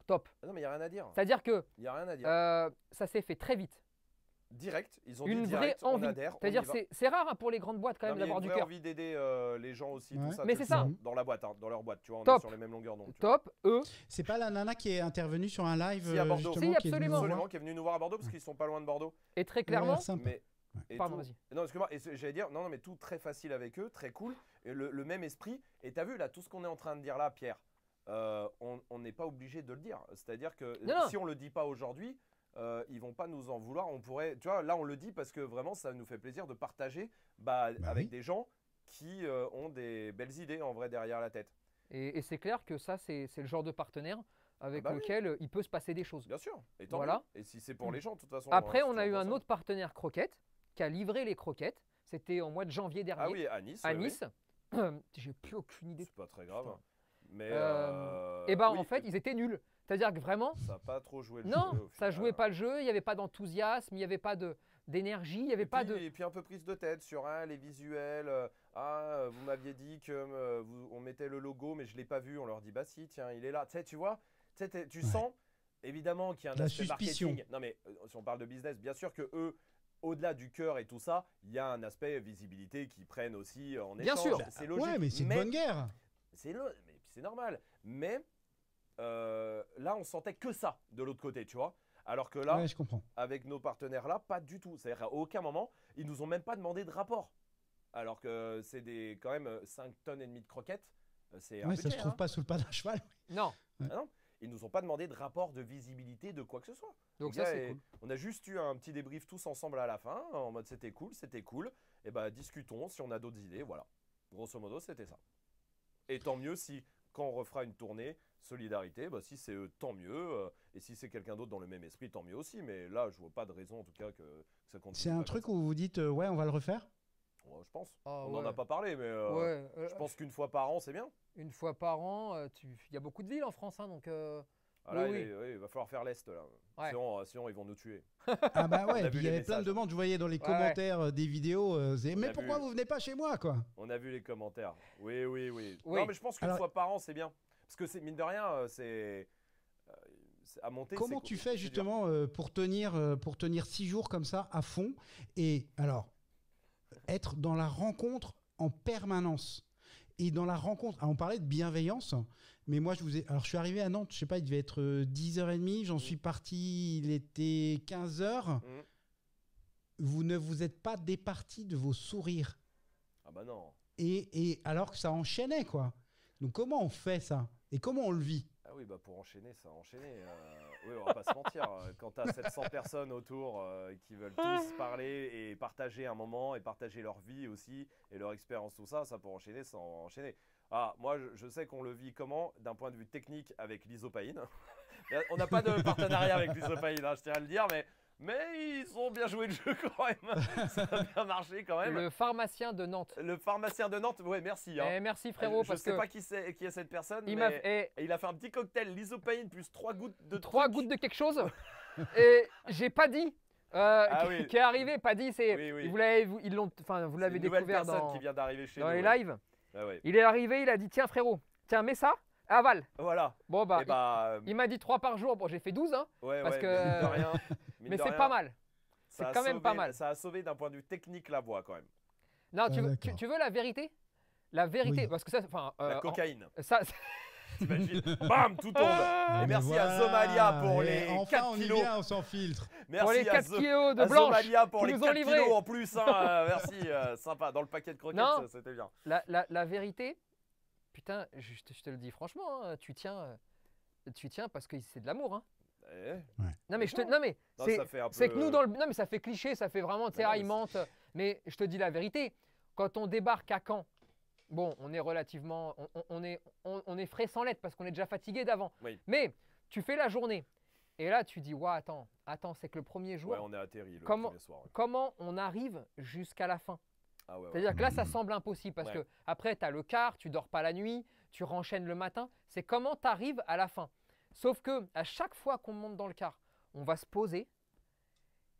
top. Ah Non, mais il n'y a rien à dire. C'est-à-dire que n'y a rien à dire. euh, ça s'est fait très vite. Direct, ils ont Une dit vraie direct, on envie. adhère. C'est-à-dire c'est c'est rare hein, pour les grandes boîtes quand même d'avoir du cœur. envie d'aider euh, les gens aussi, Ouais. tout ça. Mais c'est ça. Dans la boîte, hein, dans leur boîte, tu vois, on Top. est sur les mêmes longueurs d'onde. Top, eux, C'est pas la nana qui est intervenue sur un live Si, à euh, Bordeaux. Si, qui est venue absolument. nous voir Absolument, qui est venu nous voir à Bordeaux parce qu'ils sont pas loin de Bordeaux. et très clairement. Mais, et pardon, tout- vas-y. Non, excuse-moi, j'allais dire, non, non, mais tout très facile avec eux, très cool, et le, le même esprit. Et t'as vu là, tout ce qu'on est en train de dire là, Pierre, euh, on n'est pas obligé de le dire. C'est-à-dire que Non, non. si on le dit pas aujourd'hui, euh, ils vont pas nous en vouloir. On pourrait, tu vois, là on le dit parce que vraiment ça nous fait plaisir de partager bah, Bah avec oui. des gens qui euh, ont des belles idées en vrai derrière la tête. Et, et c'est clair que ça, c'est le genre de partenaire avec bah oui. lequel euh, il peut se passer des choses. Bien sûr. Et tant Voilà. mieux. Et si c'est pour les gens, de toute façon. Après, euh, on a eu un autre partenaire croquette qui a livré les croquettes. C'était au mois de janvier dernier Ah oui, à Nice. à oui. Nice. J'ai plus aucune idée. C'est pas très grave. Putain. Mais. Euh, euh, et ben oui, en fait, ils étaient nuls. C'est-à-dire que vraiment, Ça n'a pas trop joué le non, jeu. au ça jouait pas le jeu. Il n'y avait pas d'enthousiasme, il n'y avait pas de d'énergie, il n'y avait Et pas puis, de. et puis un peu prise de tête sur hein, les visuels. euh, ah, euh, vous m'aviez dit que euh, vous- on mettait le logo, mais je l'ai pas vu. On leur dit bah si, tiens, il est là. Tu sais, tu vois, tu sais, t'es- tu Ouais. sens évidemment qu'il y a un La aspect suspicion. marketing. Non mais euh, si on parle de business, bien sûr que eux. Au-delà du cœur et tout ça, il y a un aspect visibilité qu'ils prennent aussi en Bien échange. sûr. C'est logique. Ouais, mais c'est une bonne guerre. C'est lo- mais c'est normal. Mais euh, là, on sentait que ça de l'autre côté, tu vois. Alors que là, Ouais, je comprends. avec nos partenaires là, pas du tout. C'est-à-dire à aucun moment, ils nous ont même pas demandé de rapport. Alors que c'est des quand même 5 tonnes et demie de croquettes. euh, C'est un Ouais, ça se trouve hein. pas sous le pas d'un cheval. Non. Ils nous ont pas demandé de rapport de visibilité de quoi que ce soit. Donc ça, c'est est- cool. On a juste eu un petit débrief tous ensemble à la fin, en mode c'était cool, c'était cool. Et bah discutons si on a d'autres idées, voilà. Grosso modo, c'était ça. Et tant mieux si, quand on refera une tournée, solidarité, bah, si c'est eux, tant mieux. euh, et si c'est quelqu'un d'autre dans le même esprit, tant mieux aussi. Mais là, je vois pas de raison en tout cas que, que ça continue. C'est un truc où vous vous dites, euh, ouais, on va le refaire? Ouais, je pense. Ah on n'en ouais. a pas parlé, mais euh, Ouais, euh, je pense qu'une fois par an, c'est bien. une fois par an, tu- il y a beaucoup de villes en France, hein, donc. euh, Ah, là, Oui, il, oui. est- oui, il va falloir faire l'Est là. Ouais. Sinon, euh, sinon, ils vont nous tuer. Ah bah ouais, il y avait plein de demandes, je voyais dans les Ouais, commentaires des vidéos, euh, mais a pourquoi vu. vous venez pas chez moi quoi? On a vu les commentaires. Oui, oui, oui. Oui. Non, mais je pense qu'une Alors- fois par an, c'est bien. Parce que c'est mine de rien, euh, c'est euh, c'est- à monter. Comment tu fais justement euh, pour tenir euh, pour tenir six jours comme ça à fond et alors être dans la rencontre en permanence et dans la rencontre. ah, on parlait de bienveillance, mais moi je vous ai alors je suis arrivé à Nantes, je sais pas, il devait être euh, 10h30, j'en suis parti, il était 15h. Mhm. Vous ne vous êtes pas départi de vos sourires Ah bah non. et, et alors que ça enchaînait quoi. Donc comment on fait ça? Et comment on le vit? Ah oui, bah pour enchaîner, ça a enchaîné. euh, oui, on va pas se mentir. euh, Quand tu as 700 personnes autour euh, qui veulent tous parler et partager un moment et partager leur vie aussi et leur expérience, tout ça, ça pour enchaîner, ça en- enchaîner. Ah, moi, je, sais qu'on le vit comment? D'un point de vue technique avec l'isopaïne. On n'a pas de partenariat avec l'isopaïne, hein, je tiens à le dire, mais, mais ils ont bien joué le jeu quand même. ça a bien marché quand même. Le pharmacien de Nantes. Le pharmacien de Nantes, ouais, merci. hein. Eh, merci frérot, je parce sais que pas qui, c'est, qui est cette personne, il mais et il a fait un petit cocktail l'isopaïne plus trois gouttes de trois trucs. gouttes de quelque chose et j'ai pas dit. euh, Ah qui, oui. qui est arrivé. Paddy, c'est. Oui, oui. Vous l'avez, vous- ils l'ont, enfin, vous C'est l'avez une nouvelle découvert personne dans, qui vient d'arriver chez dans nous. les ouais. lives. Ah ouais. Il est arrivé, il a dit tiens frérot, tiens mets ça, avale. Voilà. Bon bah, Et bah, euh, il, il m'a dit trois par jour. Bon j'ai fait 12 hein, ouais, parce ouais, que- mais mine de rien, mine mais de c'est rien, pas mal. ça c'est a quand même pas mal. Ça a sauvé d'un point de vue technique la voix quand même. Non, tu, Ah, veux, tu, d'accord. tu veux la vérité? La vérité, Oui. parce que ça, enfin, euh, La en- cocaïne. ça, T'imagines? Bam, tout tombe. Ah, Et mais merci à voilà. Zomalia pour Et les enfin, 4 on y kilos. vient, on s'en filtre. Merci pour les à 4 Zo- kilos de à blanche. Zomalia pour qui les nous ont 4 livré. kilos en plus. hein, euh, merci, euh, sympa. Dans le paquet de croquettes, Non. ça, c'était bien. La, la- la vérité, putain, je, te- je te le dis franchement, hein, tu tiens, euh, tu tiens parce que c'est de l'amour. Hein. Eh, Non mais je te, non mais c'est, peu, que nous dans le, non mais ça fait cliché, ça fait vraiment, tu sais, Mais ah, mais il c'est- mente. Mais je te dis la vérité, quand on débarque à Caen, bon, on est relativement, on, est, on, on est frais sans lettres parce qu'on est déjà fatigué d'avant. Oui. Mais tu fais la journée et là tu dis, ouais, attends, attends, c'est que le premier jour, Ouais, on est atterri le Comment- premier soir. comment on arrive jusqu'à la fin? Ah ouais, ouais. C'est-à-dire que là, ça semble impossible parce Ouais. que après, tu as le quart, tu dors pas la nuit, tu renchaînes le matin. C'est comment tu arrives à la fin. Sauf que à chaque fois qu'on monte dans le car, on va se poser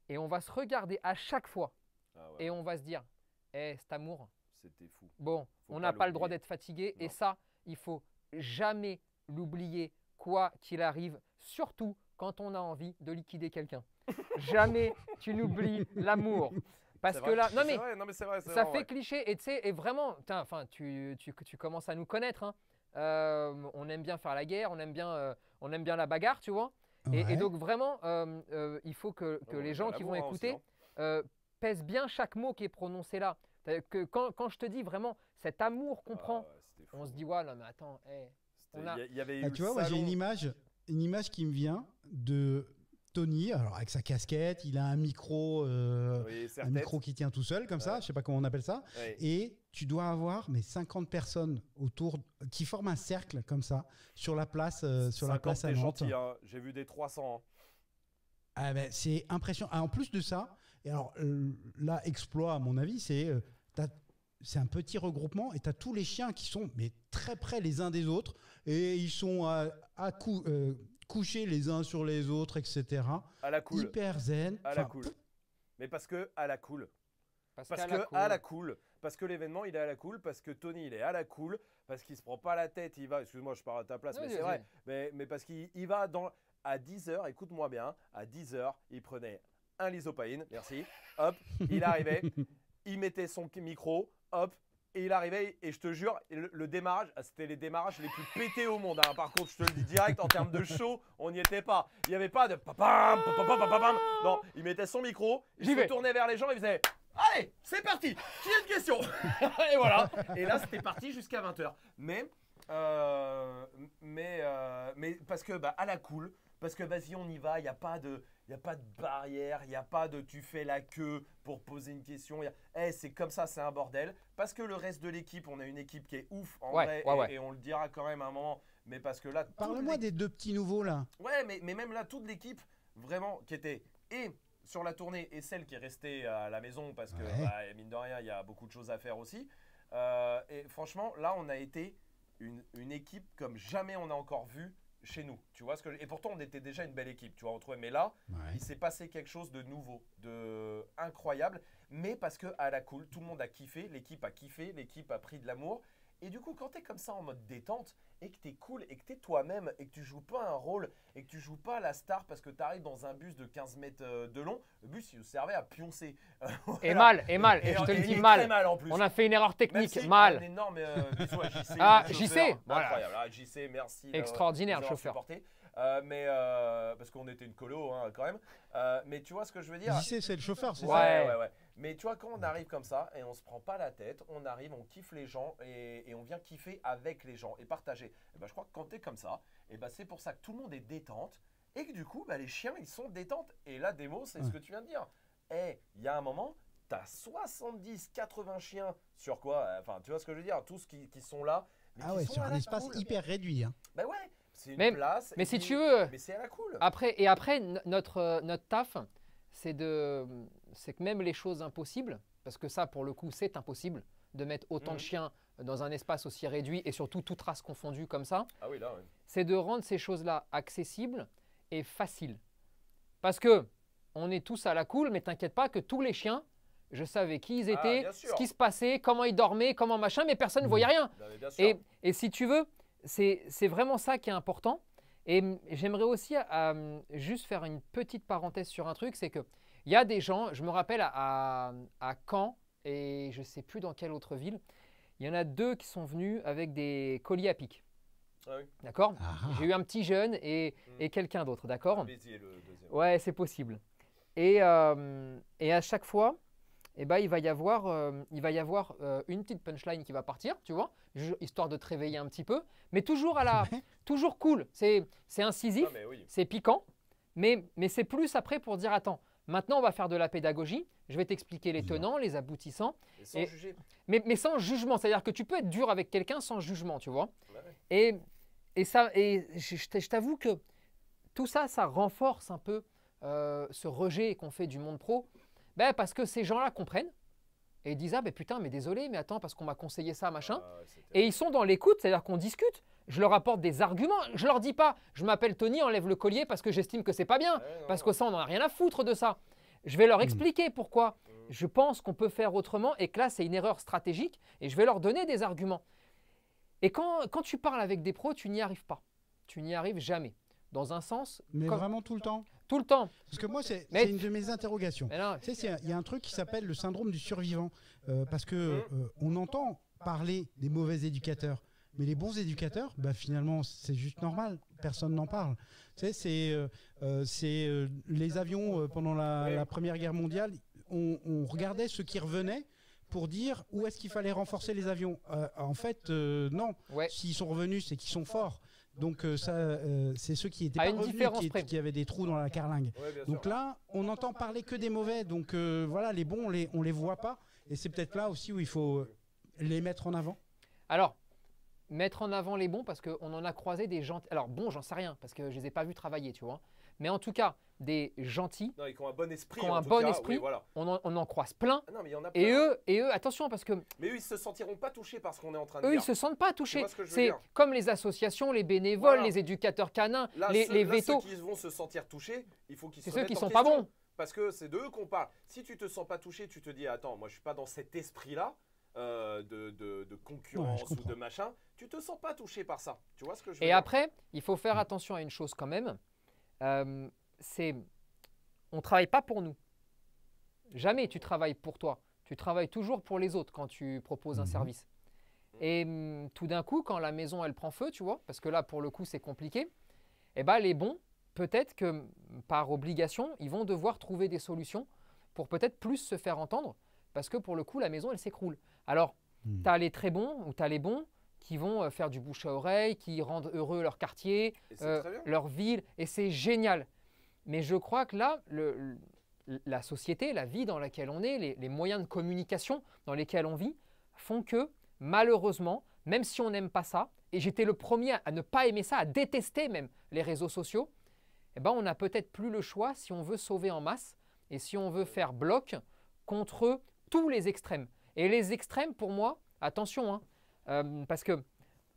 et on va se regarder à chaque fois Ah et on va se dire Eh, cet amour, C'était fou. bon, Faut on n'a pas le droit d'être fatigué et ça, il faut jamais l'oublier, quoi qu'il arrive, surtout quand on a envie de liquider quelqu'un. jamais tu n'oublies l'amour. Parce que là, non mais vrai, non mais c'est vrai, c'est ça vrai, fait ouais. cliché et tu sais et vraiment enfin tu, tu, tu commences à nous connaître hein. Euh, on aime bien faire la guerre on aime bien euh, on aime bien la bagarre tu vois et, donc vraiment euh, euh, il faut que, que Ouais, les gens qui vont hein, écouter hein. euh, pèsent bien chaque mot qui est prononcé là que quand, quand je te dis vraiment cet amour qu'on Ah prend on se dit ouais non mais attends hey. On a- il y avait Ah, tu vois, j'ai une image, une image qui me vient de Tony, alors avec sa casquette, il a un micro, euh, Oui, un micro qui tient tout seul comme ça, je sais pas comment on appelle ça. Ouais. Et tu dois avoir mais 50 personnes autour qui forment un cercle comme ça sur la place, euh, sur la 50, place à t'es Nantes. gentil, hein. J'ai vu des 300. hein. Ah ben, c'est impressionnant. Ah, en plus de ça, et alors euh, là, exploit à mon avis, c'est euh, c'est un petit regroupement et tu as tous les chiens qui sont mais très près les uns des autres et ils sont à, à cou- euh, couchés les uns sur les autres, etc. À la cool. Hyper zen. À la Enfin, cool. pff, Mais parce que à la cool. parce, Parce qu'à que la à la cool. Parce que l'événement il est à la cool. Parce que Tony il est à la cool. Parce qu'il se prend pas la tête. Il va. Excuse-moi, je parle à ta place, mais c'est vrai. Mais, mais parce qu'il il va dans. À 10h, écoute-moi bien. À 10h, il prenait un lysopaïne. Merci. Hop. Il arrivait. il mettait son micro. Hop. Et il arrivait, et je te jure, le, le démarrage, ah, c'était les démarrages les plus pétés au monde. hein. Par contre, je te le dis direct, en termes de show, on n'y était pas. Il n'y avait pas de papam, papam, papam. Non, il mettait son micro, il se tournait vers les gens, il faisait Allez, c'est parti Qui a une question Et voilà. Et là, c'était parti jusqu'à 20h. Mais, euh, mais, euh, mais parce que, bah, à la cool, parce que vas-y, on y va, il n'y a pas de. Il n'y a pas de barrière, il n'y a pas de tu fais la queue pour poser une question. y a- Eh, c'est comme ça, c'est un bordel. Parce que le reste de l'équipe, on a une équipe qui est ouf en Ouais, vrai, ouais, et, ouais. et on le dira quand même à un moment. Mais parce que là, Parle-moi des deux petits nouveaux là. Ouais, mais, mais même là, toute l'équipe, vraiment, qui était et sur la tournée et celle qui est restée à la maison, parce que, Ouais. bah, mine de rien, il y a beaucoup de choses à faire aussi. Euh, et franchement, là, on a été une, une équipe comme jamais on a encore vu chez nous. Tu vois ce que je- Et pourtant, on était déjà une belle équipe, tu vois, on trouvait. Mais là, Ouais. il s'est passé quelque chose de nouveau, de incroyable, mais parce que à la cool, tout le monde a kiffé, l'équipe a kiffé, l'équipe a pris de l'amour. Et du coup, quand tu es comme ça en mode détente et que tu es cool et que tu es toi-même et que tu joues pas un rôle et que tu joues pas la star parce que tu arrives dans un bus de 15 mètres euh, de long, le bus il servait à pioncer. et mal et mal et, je te le dis mal. Mal en plus. on a fait une erreur technique si, Un mal énorme euh, bisou à JC. Ah, JC, voilà. Incroyable. Ah, JC, merci. d'avoir- extraordinaire le chauffeur supporté. Euh, mais euh, parce qu'on était une colo hein, quand même. Euh, mais tu vois ce que je veux dire? C'est le chauffeur, c'est Ouais, ça? Ouais. ouais, ouais. Mais tu vois, quand on arrive comme ça et on se prend pas la tête, on arrive, on kiffe les gens et, et on vient kiffer avec les gens et partager. Et ben, je crois que quand tu es comme ça, et ben, c'est pour ça que tout le monde est détente et que du coup, bah, les chiens, ils sont détente. Et là, démo, c'est ce Ouais. que tu viens de dire. Eh, il y a un moment, tu as 70, 80 chiens sur quoi? Enfin, tu vois ce que je veux dire? Tous qui, qui sont là. mais Ah qui ouais, sont sur un la espace cool. hyper réduit. hein. Bah ouais, c'est une Mais- place. mais si puis- tu veux Mais c'est à la cool. Après, et après, no- notre, euh, notre taf, c'est de, c'est que même les choses impossibles, parce que ça, pour le coup, c'est impossible de mettre autant Mhm. de chiens dans un espace aussi réduit et surtout toute race confondue comme ça, Ah oui, là, ouais. c'est de rendre ces choses-là accessibles et faciles. Parce que on est tous à la cool, mais t'inquiète pas que tous les chiens, je savais qui ils Ah, étaient, ce qui se passait, comment ils dormaient, comment machin, mais personne ne voyait rien. Non, bien sûr. Et, et si tu veux, c'est vraiment ça qui est important. Et j'aimerais aussi euh, juste faire une petite parenthèse sur un truc, c'est que il y a des gens, je me rappelle à, à, à Caen et je sais plus dans quelle autre ville, il y en a deux qui sont venus avec des colis à pic. Ah oui. D'accord? Ah. J'ai eu un petit jeune et, Mm. et quelqu'un d'autre, d'accord? Ouais, c'est possible. Et, euh, et à chaque fois, eh ben, il va y avoir, euh, il va y avoir euh, une petite punchline qui va partir, tu vois, histoire de te réveiller un petit peu, mais toujours à la, toujours cool. C'est, c'est incisif, oui. c'est piquant, mais, mais c'est plus après pour dire attends, maintenant on va faire de la pédagogie. Je vais t'expliquer les tenants, les aboutissants, Et sans Et- juger. mais, mais sans jugement. C'est-à-dire que tu peux être dur avec quelqu'un sans jugement, tu vois. Ouais, ouais. Et, et, ça, et je t'avoue que tout ça, ça renforce un peu euh, ce rejet qu'on fait du monde pro. Ben, parce que ces gens-là comprennent et ils disent Ah, ben putain, mais désolé, mais attends, parce qu'on m'a conseillé ça, machin. Ah, Et ils sont dans l'écoute, c'est-à-dire qu'on discute. Je leur apporte des arguments. Je leur dis pas Je m'appelle Tony, enlève le collier parce que j'estime que c'est pas bien. non, Parce que ça, on n'en a rien à foutre de ça. Je vais leur Mm. expliquer pourquoi. Mm. Je pense qu'on peut faire autrement et que là, c'est une erreur stratégique et je vais leur donner des arguments. Et quand, quand tu parles avec des pros, tu n'y arrives pas. Tu n'y arrives jamais. Dans un sens, Mais comme- vraiment tout le temps? Tout le temps. Parce que moi, c'est Mais- une de mes interrogations. Il y a un truc qui s'appelle le syndrome du survivant. Euh, parce que Mmh. euh, on entend parler des mauvais éducateurs. Mais les bons éducateurs, bah, finalement, c'est juste normal. Personne n'en parle. Tu sais, c'est euh, euh, les avions pendant la, Première Guerre mondiale. On, on regardait ceux qui revenaient pour dire où est-ce qu'il fallait renforcer les avions. Euh, en fait, euh, non. ouais. S'ils sont revenus, c'est qu'ils sont forts. Donc euh, ça, euh, c'est ceux qui étaient pas une revenus qui, avaient des trous dans la carlingue. Ouais, Donc sûr. là, on n'entend parler que des mauvais. Donc euh, voilà, les bons, on les, on les voit pas. Et c'est peut-être là aussi où il faut les mettre en avant. Alors, mettre en avant les bons parce qu'on en a croisé des gentils. Alors, bon, j'en sais rien parce que je les ai pas vus travailler, tu vois. Mais en tout cas, des gentils, Non, ils ont un bon esprit. Qui ont en un tout bon cas, esprit. oui, voilà. on en, on en croise plein. Ah non, mais il y en a Et plein. eux, et eux, attention parce que Mais eux, ils se sentiront pas touchés par ce qu'on est en train de eux, ils dire. se sentent pas touchés. ce C'est comme les associations, les bénévoles, Voilà. les éducateurs canins, Là, les, ceux, les là, vétos. ceux qui vont se sentir touchés, il faut qu'ils se C'est ceux qui sont pas bons. Parce que c'est de eux qu'on parle. Si tu te sens pas touché, tu te dis attends, moi je suis pas dans cet esprit-là euh, de, de- de concurrence ou de machin. Tu te sens pas touché par ça. Tu vois ce que je veux Et dire après, il faut faire attention à une chose quand même. Euh, c'est, on travaille pas pour nous. Jamais tu travailles pour toi. Tu travailles toujours pour les autres quand tu proposes un Mhm. service. Et hum, tout d'un coup, quand la maison elle prend feu, tu vois, parce que là pour le coup c'est compliqué, eh ben les bons, peut-être que par obligation, ils vont devoir trouver des solutions pour peut-être plus se faire entendre, parce que pour le coup la maison elle s'écroule. Alors Hmm. tu as les très bons ou tu as les bons qui vont euh, faire du bouche à oreille, qui rendent heureux leur quartier, euh, leur ville, et c'est génial. Mais je crois que là, la société, la vie dans laquelle on est, les, moyens de communication dans lesquels on vit, font que, malheureusement, même si on n'aime pas ça, et j'étais le premier à, ne pas aimer ça, à détester même les réseaux sociaux, eh ben, on n'a peut-être plus le choix si on veut sauver en masse et si on veut faire bloc contre tous les extrêmes. Et les extrêmes, pour moi, attention, hein, euh, parce que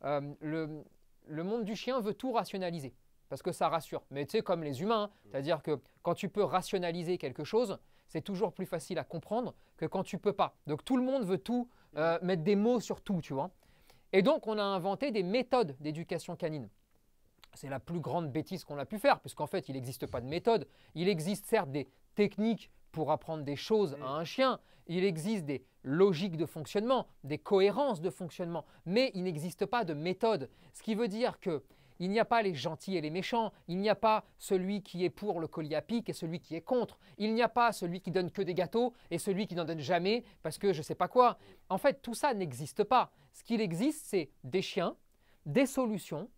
euh, le monde du chien veut tout rationaliser, parce que ça rassure. Mais tu sais, comme les humains, hein, c'est-à-dire que quand tu peux rationaliser quelque chose, c'est toujours plus facile à comprendre que quand tu peux pas. Donc tout le monde veut tout euh, mettre des mots sur tout, tu vois. Et donc on a inventé des méthodes d'éducation canine. C'est la plus grande bêtise qu'on a pu faire, puisqu'en fait, il n'existe pas de méthode. Il existe certes des techniques pour apprendre des choses à un chien, il existe des logiques de fonctionnement, des cohérences de fonctionnement, mais il n'existe pas de méthode. Ce qui veut dire que il n'y a pas les gentils et les méchants, il n'y a pas celui qui est pour le collier à pic et celui qui est contre, il n'y a pas celui qui donne que des gâteaux et celui qui n'en donne jamais parce que je ne sais pas quoi. En fait, tout ça n'existe pas. Ce qu'il existe, c'est des chiens, des solutions,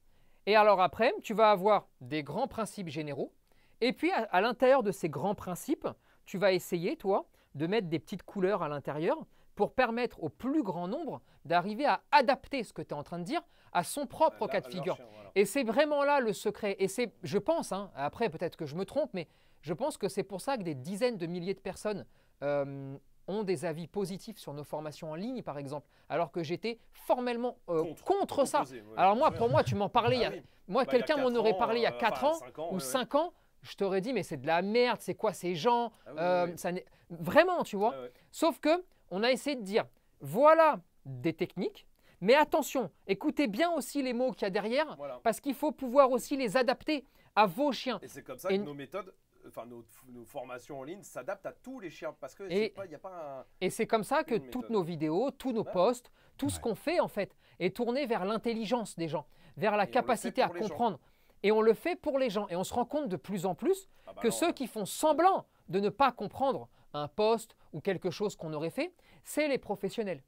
et alors après, tu vas avoir des grands principes généraux. Et puis, à, à l'intérieur de ces grands principes, tu vas essayer, toi, de mettre des petites couleurs à l'intérieur pour permettre au plus grand nombre d'arriver à adapter ce que tu es en train de dire à son propre Là, cas de figure. chien, voilà. Et c'est vraiment là le secret. Et c'est, je pense, hein, après peut-être que je me trompe, mais je pense que c'est pour ça que des dizaines de milliers de personnes euh, ont des avis positifs sur nos formations en ligne, par exemple, alors que j'étais formellement euh, contre, ça. opposé, ouais. Alors moi, pour moi, tu m'en parlais, il y a- Ah oui. moi, Bah, quelqu'un m'en aurait parlé il y a euh, 4 enfin, ans ou ouais, 5 ans, je t'aurais dit, mais c'est de la merde, c'est quoi ces gens Ah oui, Euh, oui, oui. ça n'est- Vraiment, tu vois. Ouais. Sauf que on a essayé de dire, voilà des techniques, mais attention, écoutez bien aussi les mots qu'il y a derrière, Voilà. parce qu'il faut pouvoir aussi les adapter à vos chiens. Et c'est comme ça Et- que nos méthodes, enfin nos, nos formations en ligne s'adaptent à tous les chiens parce que Et- il n'y a pas un. Et c'est comme ça que toutes nos vidéos, tous nos Ouais. posts, tout ce qu'on fait en fait est tourné vers l'intelligence des gens, vers la Et capacité à gens. comprendre. Et on le fait pour les gens. Et on se rend compte de plus en plus Ah bah que non, ceux qui font semblant de ne pas comprendre un post ou quelque chose qu'on aurait fait, c'est les professionnels,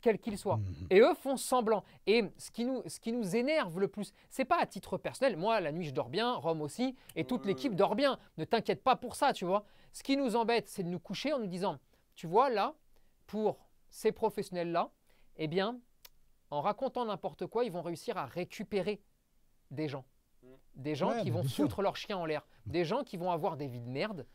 quels qu'ils soient. Mhm. Et eux font semblant. Et ce qui nous, ce qui nous énerve le plus, c'est pas à titre personnel. Moi, la nuit, je dors bien, Rome aussi, et toute Ouais, l'équipe dort bien. Ne t'inquiète pas pour ça, tu vois. Ce qui nous embête, c'est de nous coucher en nous disant, tu vois, là, pour ces professionnels-là, eh bien, en racontant n'importe quoi, ils vont réussir à récupérer des gens. Mm. Des gens Ouais, qui vont foutre leur chien en l'air. Des gens qui vont avoir des vies de merde.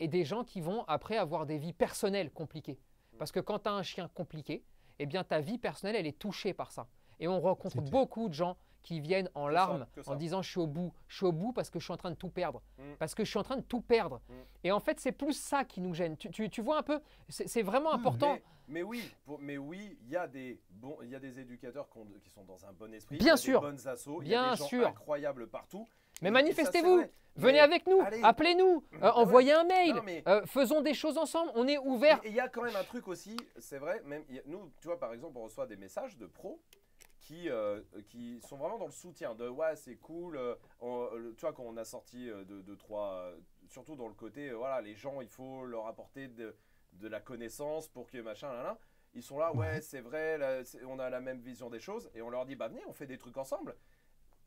Et des gens qui vont après avoir des vies personnelles compliquées. Parce que quand tu as un chien compliqué, eh bien ta vie personnelle, elle est touchée par ça. Et on rencontre beaucoup de gens qui viennent en larmes ça. en disant je suis au bout, je suis au bout parce que je suis en train de tout perdre, Mm. parce que je suis en train de tout perdre. Mm. Et en fait, c'est plus ça qui nous gêne. Tu, tu- tu vois un peu, c'est vraiment important. Mais, mais oui, pour- mais oui, il y a des bons, il y a des éducateurs qui, ont- qui sont dans un bon esprit, Bien il y a sûr. des bonnes assos, il y a Bien des gens sûr. incroyables partout. Mais manifestez-vous, venez Mais- avec nous, appelez-nous, euh, ouais. envoyez un mail, Non, mais- euh, faisons des choses ensemble, on est ouvert. Et il y a quand même un truc aussi, c'est vrai, même a- nous, tu vois, par exemple, on reçoit des messages de pros qui, euh, qui sont vraiment dans le soutien de ouais, c'est cool. euh, on- le- tu vois, quand on a sorti euh, de, de trois, euh, surtout dans le côté, euh, voilà, les gens, il faut leur apporter de, de la connaissance pour que machin, là, là. Ils sont là, ouais, c'est vrai, là, on a la même vision des choses, et on leur dit, bah venez, on fait des trucs ensemble.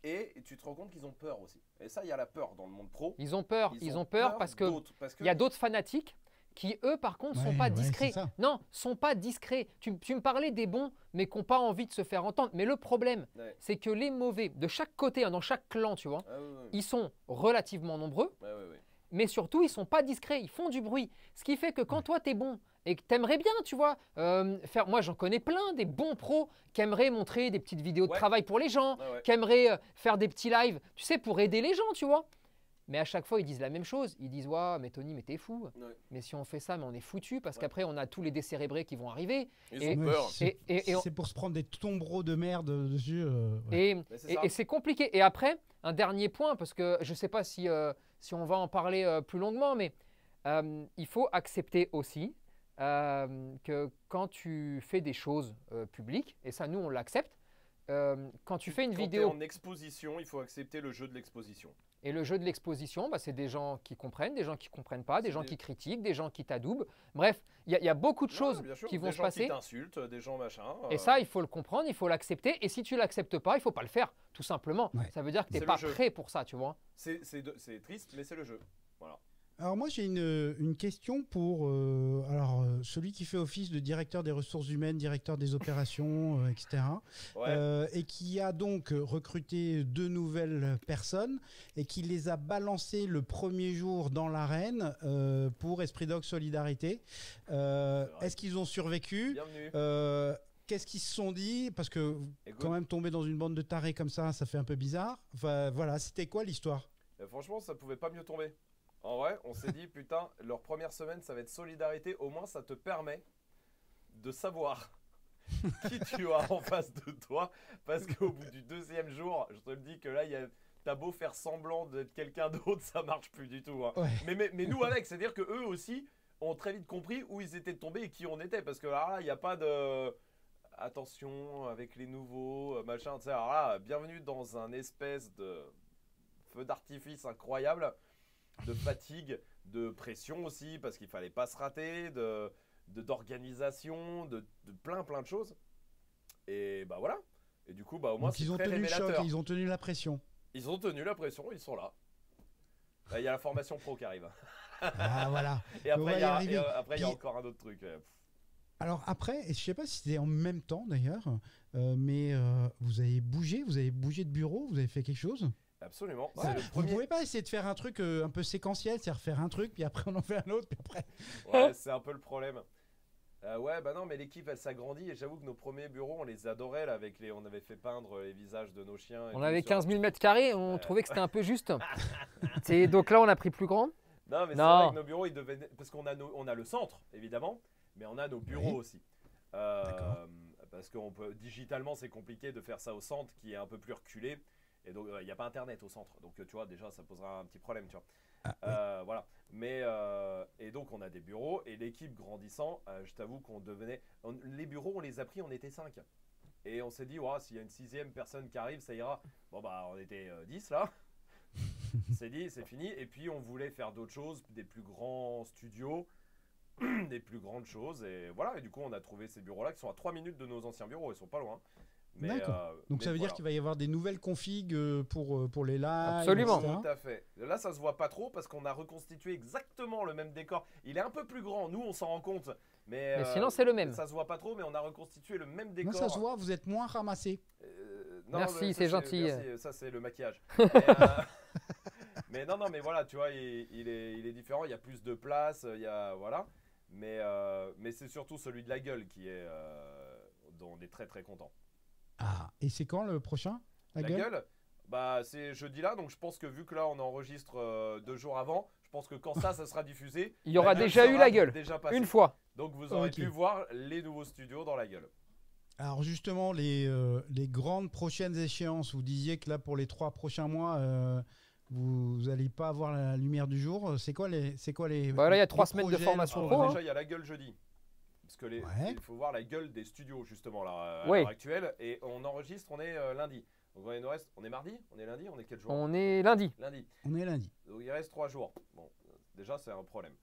Et tu te rends compte qu'ils ont peur aussi. Et ça, il y a la peur dans le monde pro. Ils ont peur, ils, ont peur, parce que parce que il y a d'autres fanatiques qui, eux, par contre, sont Ouais, pas ouais, discrets. ça. Non, sont pas discrets. Tu, tu me parlais des bons, mais qui n'ont pas envie de se faire entendre. Mais le problème, Ouais. c'est que les mauvais, de chaque côté, hein, dans chaque clan, tu vois, Ah, ouais, ouais. ils sont relativement nombreux, Ouais, ouais, ouais. mais surtout, ils sont pas discrets, ils font du bruit. Ce qui fait que quand toi, tu es bon et que tu aimerais bien, tu vois, euh, faire. Moi, j'en connais plein, des bons pros qui aimeraient montrer des petites vidéos de Ouais. travail pour les gens, Ouais, ouais. qui aimeraient euh, faire des petits lives, tu sais, pour aider les gens, tu vois. Mais à chaque fois, ils disent la même chose. Ils disent Ouais, mais Tony, mais t'es fou. Ouais. Mais si on fait ça, mais on est foutu parce Ouais. qu'après, on a tous les décérébrés qui vont arriver. Ils Et- ont Ouais, peur. c'est- Et, et- et on- C'est pour se prendre des tombereaux de merde dessus. euh, ouais. et- c'est et- ça. et c'est compliqué. Et après, un dernier point, parce que je ne sais pas si, euh, si on va en parler euh, plus longuement, mais euh, il faut accepter aussi euh, que quand tu fais des choses euh, publiques, et ça, nous, on l'accepte, euh, quand tu fais une Quand vidéo en exposition, il faut accepter le jeu de l'exposition. Et le jeu de l'exposition, bah, c'est des gens qui comprennent, des gens qui comprennent pas, des gens des- qui critiquent, des gens qui t'adoubent. Bref, il y, a- il y a beaucoup de choses Ouais, bien sûr, qui vont des se gens passer. Qui t'insultent, des gens machin. Et euh, ça, il faut le comprendre, il faut l'accepter. Et si tu l'acceptes pas, il faut pas le faire, tout simplement. Ouais. Ça veut dire que tu n'es pas prêt pour ça, tu vois. c'est triste, mais c'est le jeu. Voilà. Alors moi j'ai une, une question pour euh, alors euh, celui qui fait office de directeur des ressources humaines, directeur des opérations, euh, etc. Ouais. Euh, et qui a donc recruté deux nouvelles personnes et qui les a balancées le premier jour dans l'arène pour Esprit Dog Solidarité. Est-ce qu'ils ont survécu Bienvenue. Qu'est-ce qu'ils se sont dit? Parce que Écoute, quand même tomber dans une bande de tarés comme ça, ça fait un peu bizarre. Enfin, voilà, c'était quoi l'histoire? Franchement, ça pouvait pas mieux tomber. En vrai, on s'est dit, putain, leur première semaine, ça va être solidarité. Au moins, ça te permet de savoir qui tu as en face de toi. Parce qu'au bout du deuxième jour, je te le dis que là, il y a. T'as beau faire semblant d'être quelqu'un d'autre, ça marche plus du tout. hein. Ouais. Mais, mais, mais nous avec, c'est-à-dire que eux aussi ont très vite compris où ils étaient tombés et qui on était. Parce que là, il n'y a pas de attention avec les nouveaux, euh, machin. Alors là, bienvenue dans un espèce de feu d'artifice incroyable, de fatigue, de pression aussi, parce qu'il fallait pas se rater, de d'organisation, de, de plein plein de choses. Et bah voilà. Et du coup, bah au moins, ils ont très tenu le choc, ils ont tenu la pression. Ils ont tenu la pression, ils sont là. Il y a la formation pro qui arrive. Ah voilà. Et après, il y euh, après, il y a encore un autre truc. euh, Alors après, et je sais pas si c'était en même temps d'ailleurs, euh, mais euh, vous avez bougé, vous avez bougé de bureau, vous avez fait quelque chose? Absolument. Ouais, C'est le Vous premier. pouvez pas essayer de faire un truc euh, un peu séquentiel, c'est-à-dire faire un truc, puis après on en fait un autre, puis après. Ouais, c'est un peu le problème. Euh, ouais, bah non, mais l'équipe elle s'agrandit et j'avoue que nos premiers bureaux on les adorait là avec les, on avait fait peindre les visages de nos chiens. et On avait sur- 15 000 mètres carrés, on trouvait que c'était un peu juste. C'est- donc là, on a pris plus grand. Non, mais c'est vrai que nos bureaux ils devaient, parce qu'on a nos- on a le centre évidemment, mais on a nos bureaux Oui. aussi. Euh, D'accord. parce qu'on peut digitalement c'est compliqué de faire ça au centre qui est un peu plus reculé et donc euh, il n'y a pas internet au centre donc euh, tu vois déjà ça posera un petit problème tu vois. Ah, oui. Euh, voilà. Mais euh, et donc on a des bureaux et l'équipe grandissant, euh, je t'avoue qu'on devenait. on- les bureaux, on les a pris, on était 5 Et on s'est dit, Ouah, s'il y a une sixième personne qui arrive, ça ira. Bon bah on était euh, 10 là. c'est dit, c'est fini. Et puis on voulait faire d'autres choses, des plus grands studios, des plus grandes choses. Et voilà. Et du coup on a trouvé ces bureaux-là qui sont à 3 minutes de nos anciens bureaux. Ils sont pas loin. D'accord. euh, Donc mais ça veut dire qu'il va y avoir des nouvelles configs euh, pour, euh, pour les lives. Absolument. etc. Tout à fait. Là, ça se voit pas trop parce qu'on a reconstitué exactement le même décor. Il est un peu plus grand, nous on s'en rend compte. Mais, Mais euh, sinon, c'est le même. Ça se voit pas trop, mais on a reconstitué le même Non, décor. ça se voit, vous êtes moins ramassé. Euh, Merci, c'est gentil. merci, ça, c'est le maquillage. mais, euh, mais non, non, mais voilà, tu vois, il, il est, il est différent. Il y a plus de place. Il y a, voilà. Mais, euh, mais c'est surtout celui de la gueule qui est, euh, dont on est très très content. Ah, et c'est quand le prochain La, La gueule, gueule, bah c'est jeudi là, donc je pense que vu que là on enregistre euh, deux jours avant, je pense que quand ça, ça sera diffusé, Il y aura déjà eu la gueule. déjà. Une fois. Donc vous aurez pu voir les nouveaux studios dans la gueule. Alors justement, les, euh, les grandes prochaines échéances, vous disiez que là, pour les trois prochains mois, euh, vous n'allez pas avoir la lumière du jour. C'est quoi les... C'est quoi les Bah là, il y a trois semaines de formation Alors, pro, hein. déjà il y a la gueule jeudi. Que les, Ouais. il faut voir la gueule des studios justement là à Ouais. l'heure actuelle et on enregistre, on est euh, lundi. Donc il nous reste, on est mardi, on est lundi, on est quel jour? On est lundi. Lundi. On est lundi. Donc il reste trois jours. Bon, euh, déjà c'est un problème.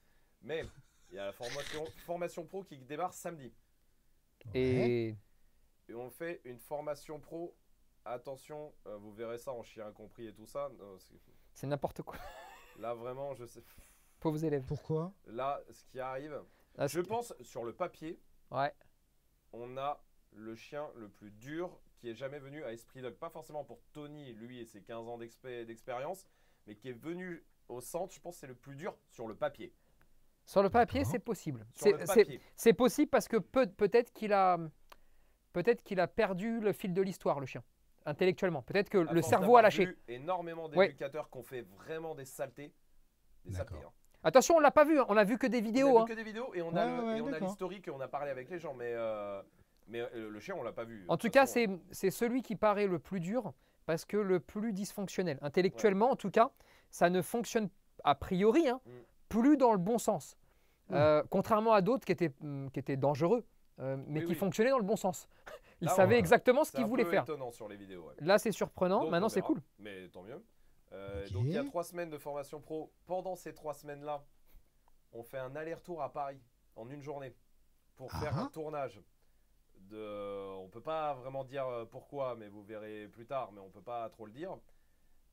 Mais il y a la formation, formation pro qui démarre samedi. Et Et on fait une formation pro. Attention, euh, vous verrez ça en chien compris et tout ça. Non, c'est- c'est n'importe quoi. là vraiment, je sais. Pauvres élèves. Pourquoi? Là, ce qui arrive, Ah, je pense sur le papier, Ouais. on a le chien le plus dur qui est jamais venu à Esprit Dog. Pas forcément pour Tony, lui et ses 15 ans d'expé- d'expérience, mais qui est venu au centre. Je pense que c'est le plus dur sur le papier. Sur le papier, c'est possible. Sur C'est- le C'est papier. c'est possible parce que peut- peut-être qu'il a, peut-être qu'il a perdu le fil de l'histoire, le chien, intellectuellement. Peut-être que À le cerveau a lâché. vu énormément Ouais. d'éducateurs qui ont fait vraiment des saletés. Des saletés. hein. Attention, on l'a pas vu, hein, on a vu que des On a vidéos. vu hein. que des vidéos et on Ouais, a le- ouais, et l'historique et on a parlé avec les gens, mais, euh, mais euh, le chien, on l'a pas vu. En De tout cas, c'est c'est celui qui paraît le plus dur parce que le plus dysfonctionnel. Intellectuellement, en tout cas, ça ne fonctionne a priori hein, Mm. plus dans le bon sens. Mm. Euh, contrairement à d'autres qui étaient, hum, qui étaient dangereux, euh, mais Oui, qui oui. fonctionnaient dans le bon sens. Ils Là, savaient va- exactement ce qu'ils voulaient faire. étonnant sur les vidéos. ouais. Là, c'est surprenant. Donc, Maintenant, c'est cool. Mais tant mieux. Euh. Donc il y a trois semaines de formation pro. Pendant ces trois semaines-là, on fait un aller-retour à Paris en une journée pour faire Ah. un tournage. De... On peut pas vraiment dire euh, pourquoi, mais vous verrez plus tard, mais on peut pas trop le dire.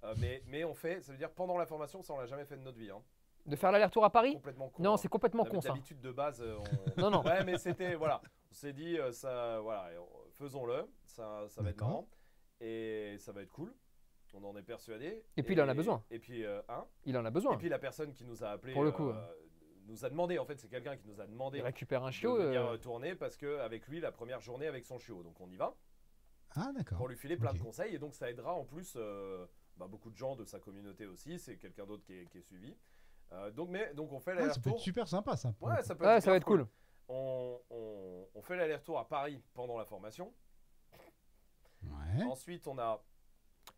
Euh, mais, mais on fait, ça veut dire pendant la formation, ça on l'a jamais fait de notre vie. hein. De faire l'aller-retour à Paris? Complètement con. Non, hein. c'est complètement con ça. D'habitude de base, on... Non, non. Ouais, mais c'était voilà, on s'est dit ça, voilà, faisons-le, ça, ça va être marrant et ça va être cool. On en est persuadé. Et puis, il en a besoin. Et puis euh, hein, Il en a et besoin. puis la personne qui nous a appelé Pour le coup, euh, nous a demandé. En fait, c'est quelqu'un qui nous a demandé Il récupère un de chiot. venir euh, tourner parce que avec lui la première journée avec son chiot. Donc on y va Ah, d'accord. pour lui filer plein de conseils et donc ça aidera en plus euh, bah, beaucoup de gens de sa communauté aussi. C'est quelqu'un d'autre qui est, qui est suivi. Euh, donc mais donc on fait Ah, ça peut l'aller-retour. être super sympa, ça. Ouais, ça peut être ça va cool. on, on- on fait l'aller-retour à Paris pendant la formation. Ouais. Ensuite, on a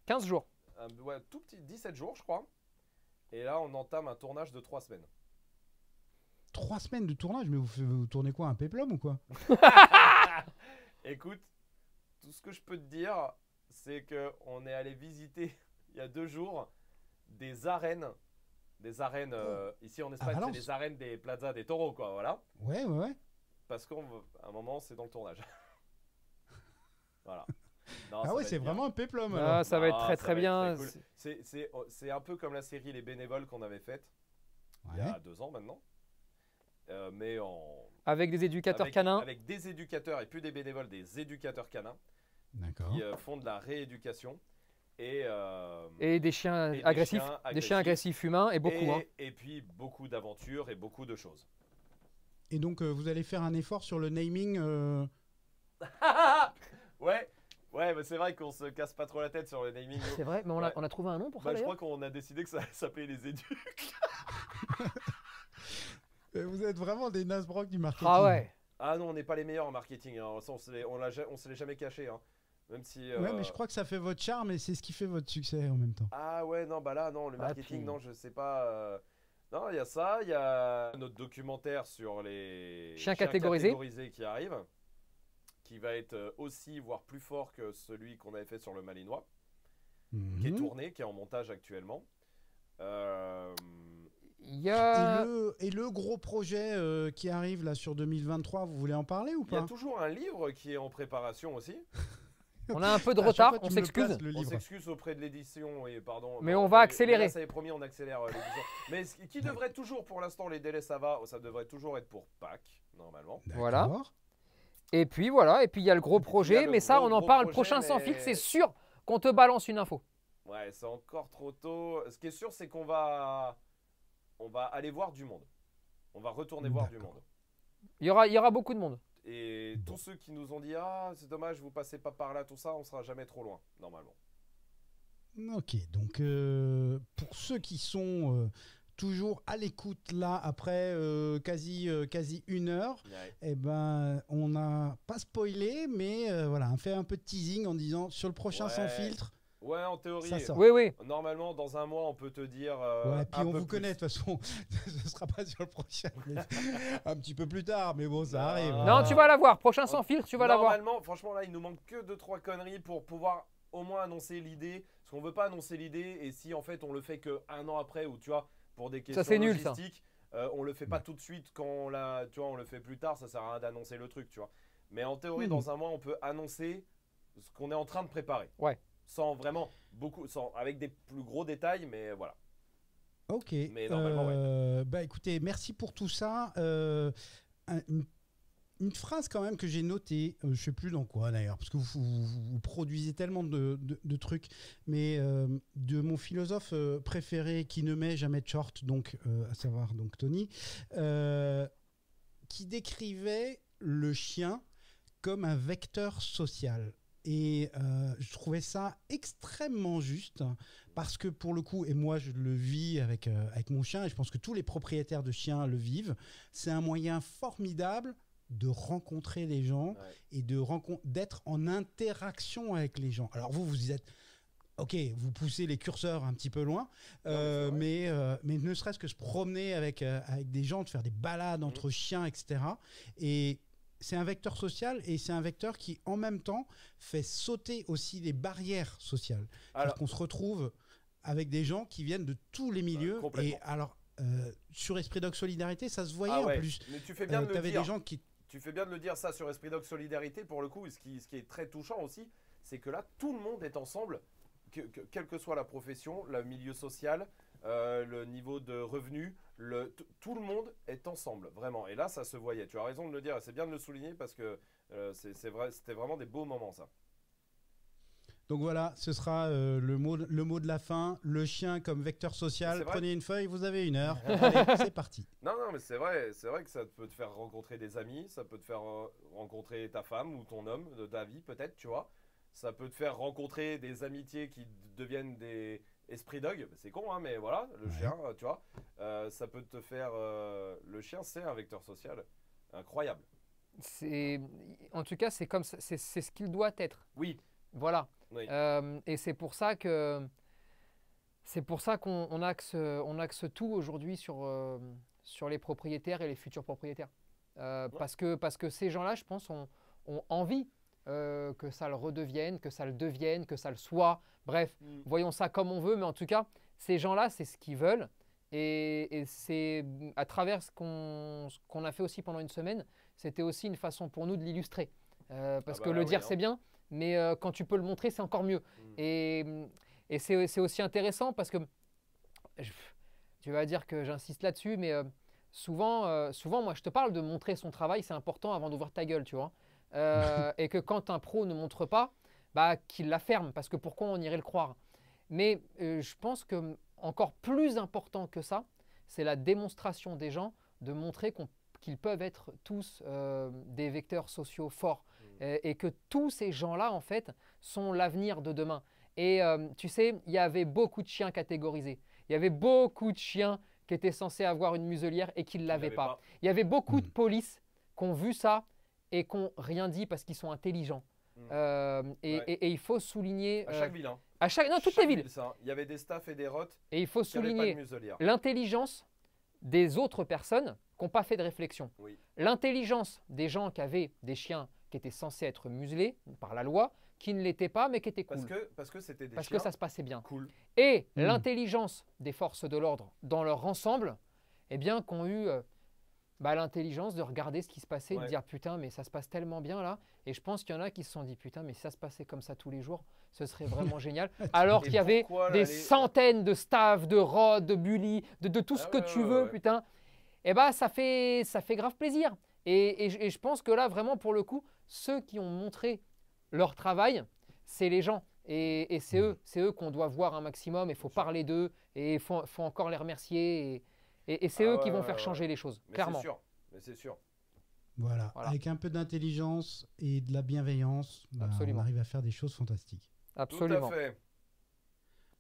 15 jours. un ouais, tout petit 17 jours, je crois. Et là, on entame un tournage de 3 semaines. Trois semaines de tournage, mais vous, vous tournez quoi Un péplum ou quoi? Écoute, tout ce que je peux te dire, c'est que on est allé visiter il y a deux jours des arènes. Des arènes, euh, ici en Espagne, c'est Valence des arènes des plazas des taureaux, quoi, voilà. Ouais, ouais, ouais. Parce qu'à un moment, c'est dans le tournage. voilà. Non, Ah ouais, va c'est vraiment un péplum. Ah, ça va être Ah, très très bien. cool. C'est- C'est c'est un peu comme la série Les Bénévoles qu'on avait faite il y Ouais. a deux ans maintenant. Euh, mais en. Avec des éducateurs avec, canins. Avec des éducateurs et plus des bénévoles, des éducateurs canins D'accord. qui euh, font de la rééducation. Et, euh, Et des chiens et des agressifs. chiens Des chiens agressifs humains et beaucoup. et, hein. et puis beaucoup d'aventures et beaucoup de choses. et donc, euh, vous allez faire un effort sur le naming. euh, ouais, ouais, mais c'est vrai qu'on se casse pas trop la tête sur le naming. C'est vrai, mais on a, Ouais. on a trouvé un nom pour ça Bah, je d'ailleurs crois qu'on a décidé que ça s'appelait les éducs. euh, Vous êtes vraiment des Nasbrock du marketing. Ah ouais. Ah non, on n'est pas les meilleurs en marketing. hein. Ça, on se l'est- on jamais caché. hein. Même si. Ouais, euh, mais je crois que ça fait votre charme et c'est ce qui fait votre succès en même temps. Ah ouais, non, bah là, non, le Ah, marketing, puis- non, je sais pas. euh, Non, il y a ça, il y a notre documentaire sur les Chiens catégorisés. catégorisés qui arrive, qui va être euh, aussi, voire plus fort que celui qu'on avait fait sur le Malinois, qui est Mhm. tourné, qui est en montage actuellement. Euh, Il y Et, a. le, et le gros projet euh, qui arrive là sur 2023, vous voulez en parler ou Il y a pas? toujours un livre qui est en préparation aussi. On a un peu de retard, fois, on s'excuse. On s'excuse auprès de l'édition et pardon. Mais on va accélérer. là, ça est promis, on accélère euh, l'édition. mais ce qui devrait toujours, pour l'instant, les délais, ça va. Ça devrait toujours être pour Pâques, normalement. Voilà. Et puis voilà, et puis il y a le gros projet, le mais ça, gros, on en parle projet, prochain sans fil, c'est sûr qu'on te balance une info. Ouais, c'est encore trop tôt. Ce qui est sûr, c'est qu'on va, on va aller voir du monde. On va retourner voir du monde. Il y aura, il y aura beaucoup de monde. Et tous ceux qui nous ont dit ah c'est dommage vous passez pas par là tout ça, on sera jamais trop loin normalement. Ok, donc euh, pour ceux qui sont euh, toujours à l'écoute là après euh, quasi, euh, quasi une heure, Ouais. eh ben on n'a pas spoilé, mais euh, voilà, on fait un peu de teasing en disant sur le prochain sans filtre, Ouais, en théorie. ça sort. Oui, oui. Normalement, dans un mois, on peut te dire. euh, ouais, puis un on peu vous plus. connaît de toute façon, ce sera pas sur le prochain, mais un petit peu plus tard, mais bon, ça Non. arrive. Non, tu vas la voir. Prochain sans filtre, tu vas la voir. Normalement, franchement, là, il nous manque que deux trois conneries pour pouvoir au moins annoncer l'idée. Parce qu'on veut pas annoncer l'idée, et si en fait on le fait que un an après, ou tu vois, pour des questions c'est nul, ça. euh, on le fait pas tout de suite quand on l'a, tu vois, on le fait plus tard, ça sert à rien d'annoncer le truc, tu vois. Mais en théorie, Mhm. dans un mois, on peut annoncer ce qu'on est en train de préparer. Ouais. Sans vraiment beaucoup, sans, avec des plus gros détails, mais voilà. Ok. Mais normalement, ouais. Euh, Bah écoutez, merci pour tout ça. Euh, un- une, une phrase quand même que j'ai notée, euh, je sais plus dans quoi d'ailleurs, parce que vous, produisez tellement de, trucs, mais euh, de mon philosophe euh, préféré qui ne met jamais de short, donc euh, à savoir donc Tony, qui décrivait le chien comme un vecteur social. Et je trouvais ça extrêmement juste parce que pour le coup, et moi je le vis avec, avec mon chien, et je pense que tous les propriétaires de chiens le vivent, c'est un moyen formidable de rencontrer les gens Ouais. et de d'être en interaction avec les gens. Alors vous, vous êtes... Ok, vous poussez les curseurs un petit peu loin, mais euh, mais, euh, mais ne serait-ce que se promener avec, euh, avec des gens, de faire des balades entre chiens, etc. Et c'est un vecteur social et c'est un vecteur qui, en même temps, fait sauter aussi les barrières sociales. Alors, qu'on se retrouve avec des gens qui viennent de tous les milieux. et alors, sur Esprit Dog Solidarité, ça se voyait ah ouais, en plus. Mais tu fais bien de le T'avais dire. des gens qui. Tu fais bien de le dire ça sur Esprit Dog Solidarité pour le coup. Ce qui, est très touchant aussi, c'est que là, tout le monde est ensemble, que- que- quelle que soit la profession, le milieu social, euh, le niveau de revenu, tout le monde est ensemble, vraiment. Et là, ça se voyait. Tu as raison de le dire. C'est bien de le souligner parce que euh, c'était vraiment des beaux moments, ça. Donc voilà, ce sera euh, le, mot, le mot de la fin. Le chien comme vecteur social. Prenez une feuille, vous avez une heure. Allez, c'est parti. Non, non, mais c'est vrai, c'est vrai que ça peut te faire rencontrer des amis, ça peut te faire euh, rencontrer ta femme ou ton homme de ta vie, peut-être, tu vois. Ça peut te faire rencontrer des amitiés qui deviennent des esprits dog. C'est con, hein, mais voilà, le Ouais. chien, euh, tu vois. Euh, ça peut te faire. euh, le chien, c'est un vecteur social incroyable. C'est, en tout cas, c'est comme c'est ce qu'il doit être. Oui, Voilà. Oui. Euh, et c'est pour ça que c'est pour ça qu'on on axe, on axe tout aujourd'hui sur, euh, sur les propriétaires et les futurs propriétaires. Euh, Ouais. parce, que, parce que ces gens-là, je pense, ont, ont envie que ça le redevienne, que ça le devienne, que ça le soit. Bref, Mm. voyons ça comme on veut, mais en tout cas, ces gens-là, c'est ce qu'ils veulent. Et, et c'est à travers ce qu'on qu'on a fait aussi pendant une semaine, c'était aussi une façon pour nous de l'illustrer. Euh, parce Ah que bah le dire, hein. c'est bien, mais euh, quand tu peux le montrer, c'est encore mieux. Mm. Et, et c'est aussi intéressant parce que je- tu vas dire que j'insiste là-dessus, mais euh, souvent, euh, souvent, moi, je te parle de montrer son travail, c'est important avant d'ouvrir ta gueule, tu vois. Et que quand un pro ne montre pas, bah, qu'il la ferme, parce que pourquoi on irait le croire? Mais je pense que encore plus important que ça, c'est la démonstration des gens de montrer qu'ils peuvent être tous des vecteurs sociaux forts Mm. Et, et que tous ces gens-là, en fait, sont l'avenir de demain. Et euh, tu sais, il y avait beaucoup de chiens catégorisés. Il y avait beaucoup de chiens qui étaient censés avoir une muselière et qui ne l'avaient pas. Il y avait beaucoup de polices qui ont vu ça et qui n'ont rien dit parce qu'ils sont intelligents. Mm. Euh, et, Ouais. et- et il faut souligner À euh, chaque ville. hein. à chaque non toutes Chaque les villes ville, ça. Il y avait des staffs et des rotes et il faut qui n'avaient pas souligner de muselière. l'intelligence des autres personnes qui n'ont pas fait de réflexion. Oui. L'intelligence des gens qui avaient des chiens qui étaient censés être muselés par la loi, qui ne l'étaient pas mais qui étaient cool Parce que parce que c'était des parce chiens que ça se passait bien. cool. Et Mm. l'intelligence des forces de l'ordre dans leur ensemble, eh bien, qu'ont eu euh, bah, l'intelligence de regarder ce qui se passait, et Ouais. de dire putain, mais ça se passe tellement bien là. Et je pense qu'il y en a qui se sont dit putain, mais si ça se passait comme ça tous les jours, ce serait vraiment génial. Alors qu'il y avait des centaines de staff, de rods, de bullies, de, de tout ce Ah que ouais, tu ouais, veux, ouais. putain. Et bah, ça fait, ça fait grave plaisir. Et, et je- et je pense que là, vraiment, pour le coup, ceux qui ont montré leur travail, c'est les gens. Et, et c'est Mhm. eux, c'est eux qu'on doit voir un maximum. Il faut parler d'eux et il faut, faut encore les remercier. Et, et- et c'est Ah eux qui ouais, vont ouais, faire ouais. changer les choses, Mais clairement. c'est sûr. Mais c'est sûr. Voilà. Voilà. Avec un peu d'intelligence et de la bienveillance, bah, on arrive à faire des choses fantastiques. Absolument. Tout à fait.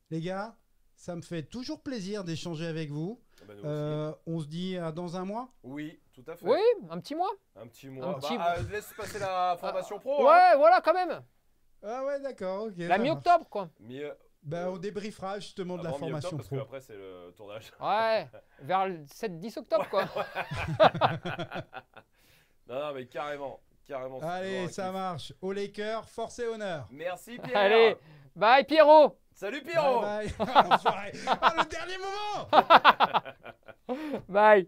Les gars, ça me fait toujours plaisir d'échanger avec vous. Ah bah. Euh, on se dit à dans un mois? Oui, tout à fait. Oui, un petit mois. Un petit mois. Un petit- Bah, ah, laisse passer la formation pro. ouais, hein. voilà, quand même. Ah ouais, d'accord, ok. La mi-octobre, quoi. Mi- Bah, on débriefera justement de la formation parce pro. qu'après c'est le tournage. Ouais, vers le 7-10 octobre, quoi. Non, non, mais carrément. Carrément. Allez, ça kiff. marche. Au Lakers, force et honneur. Merci Pierre. Allez, bye Pierrot. Salut Pierrot. Bye bye. Ah, le dernier moment Bye.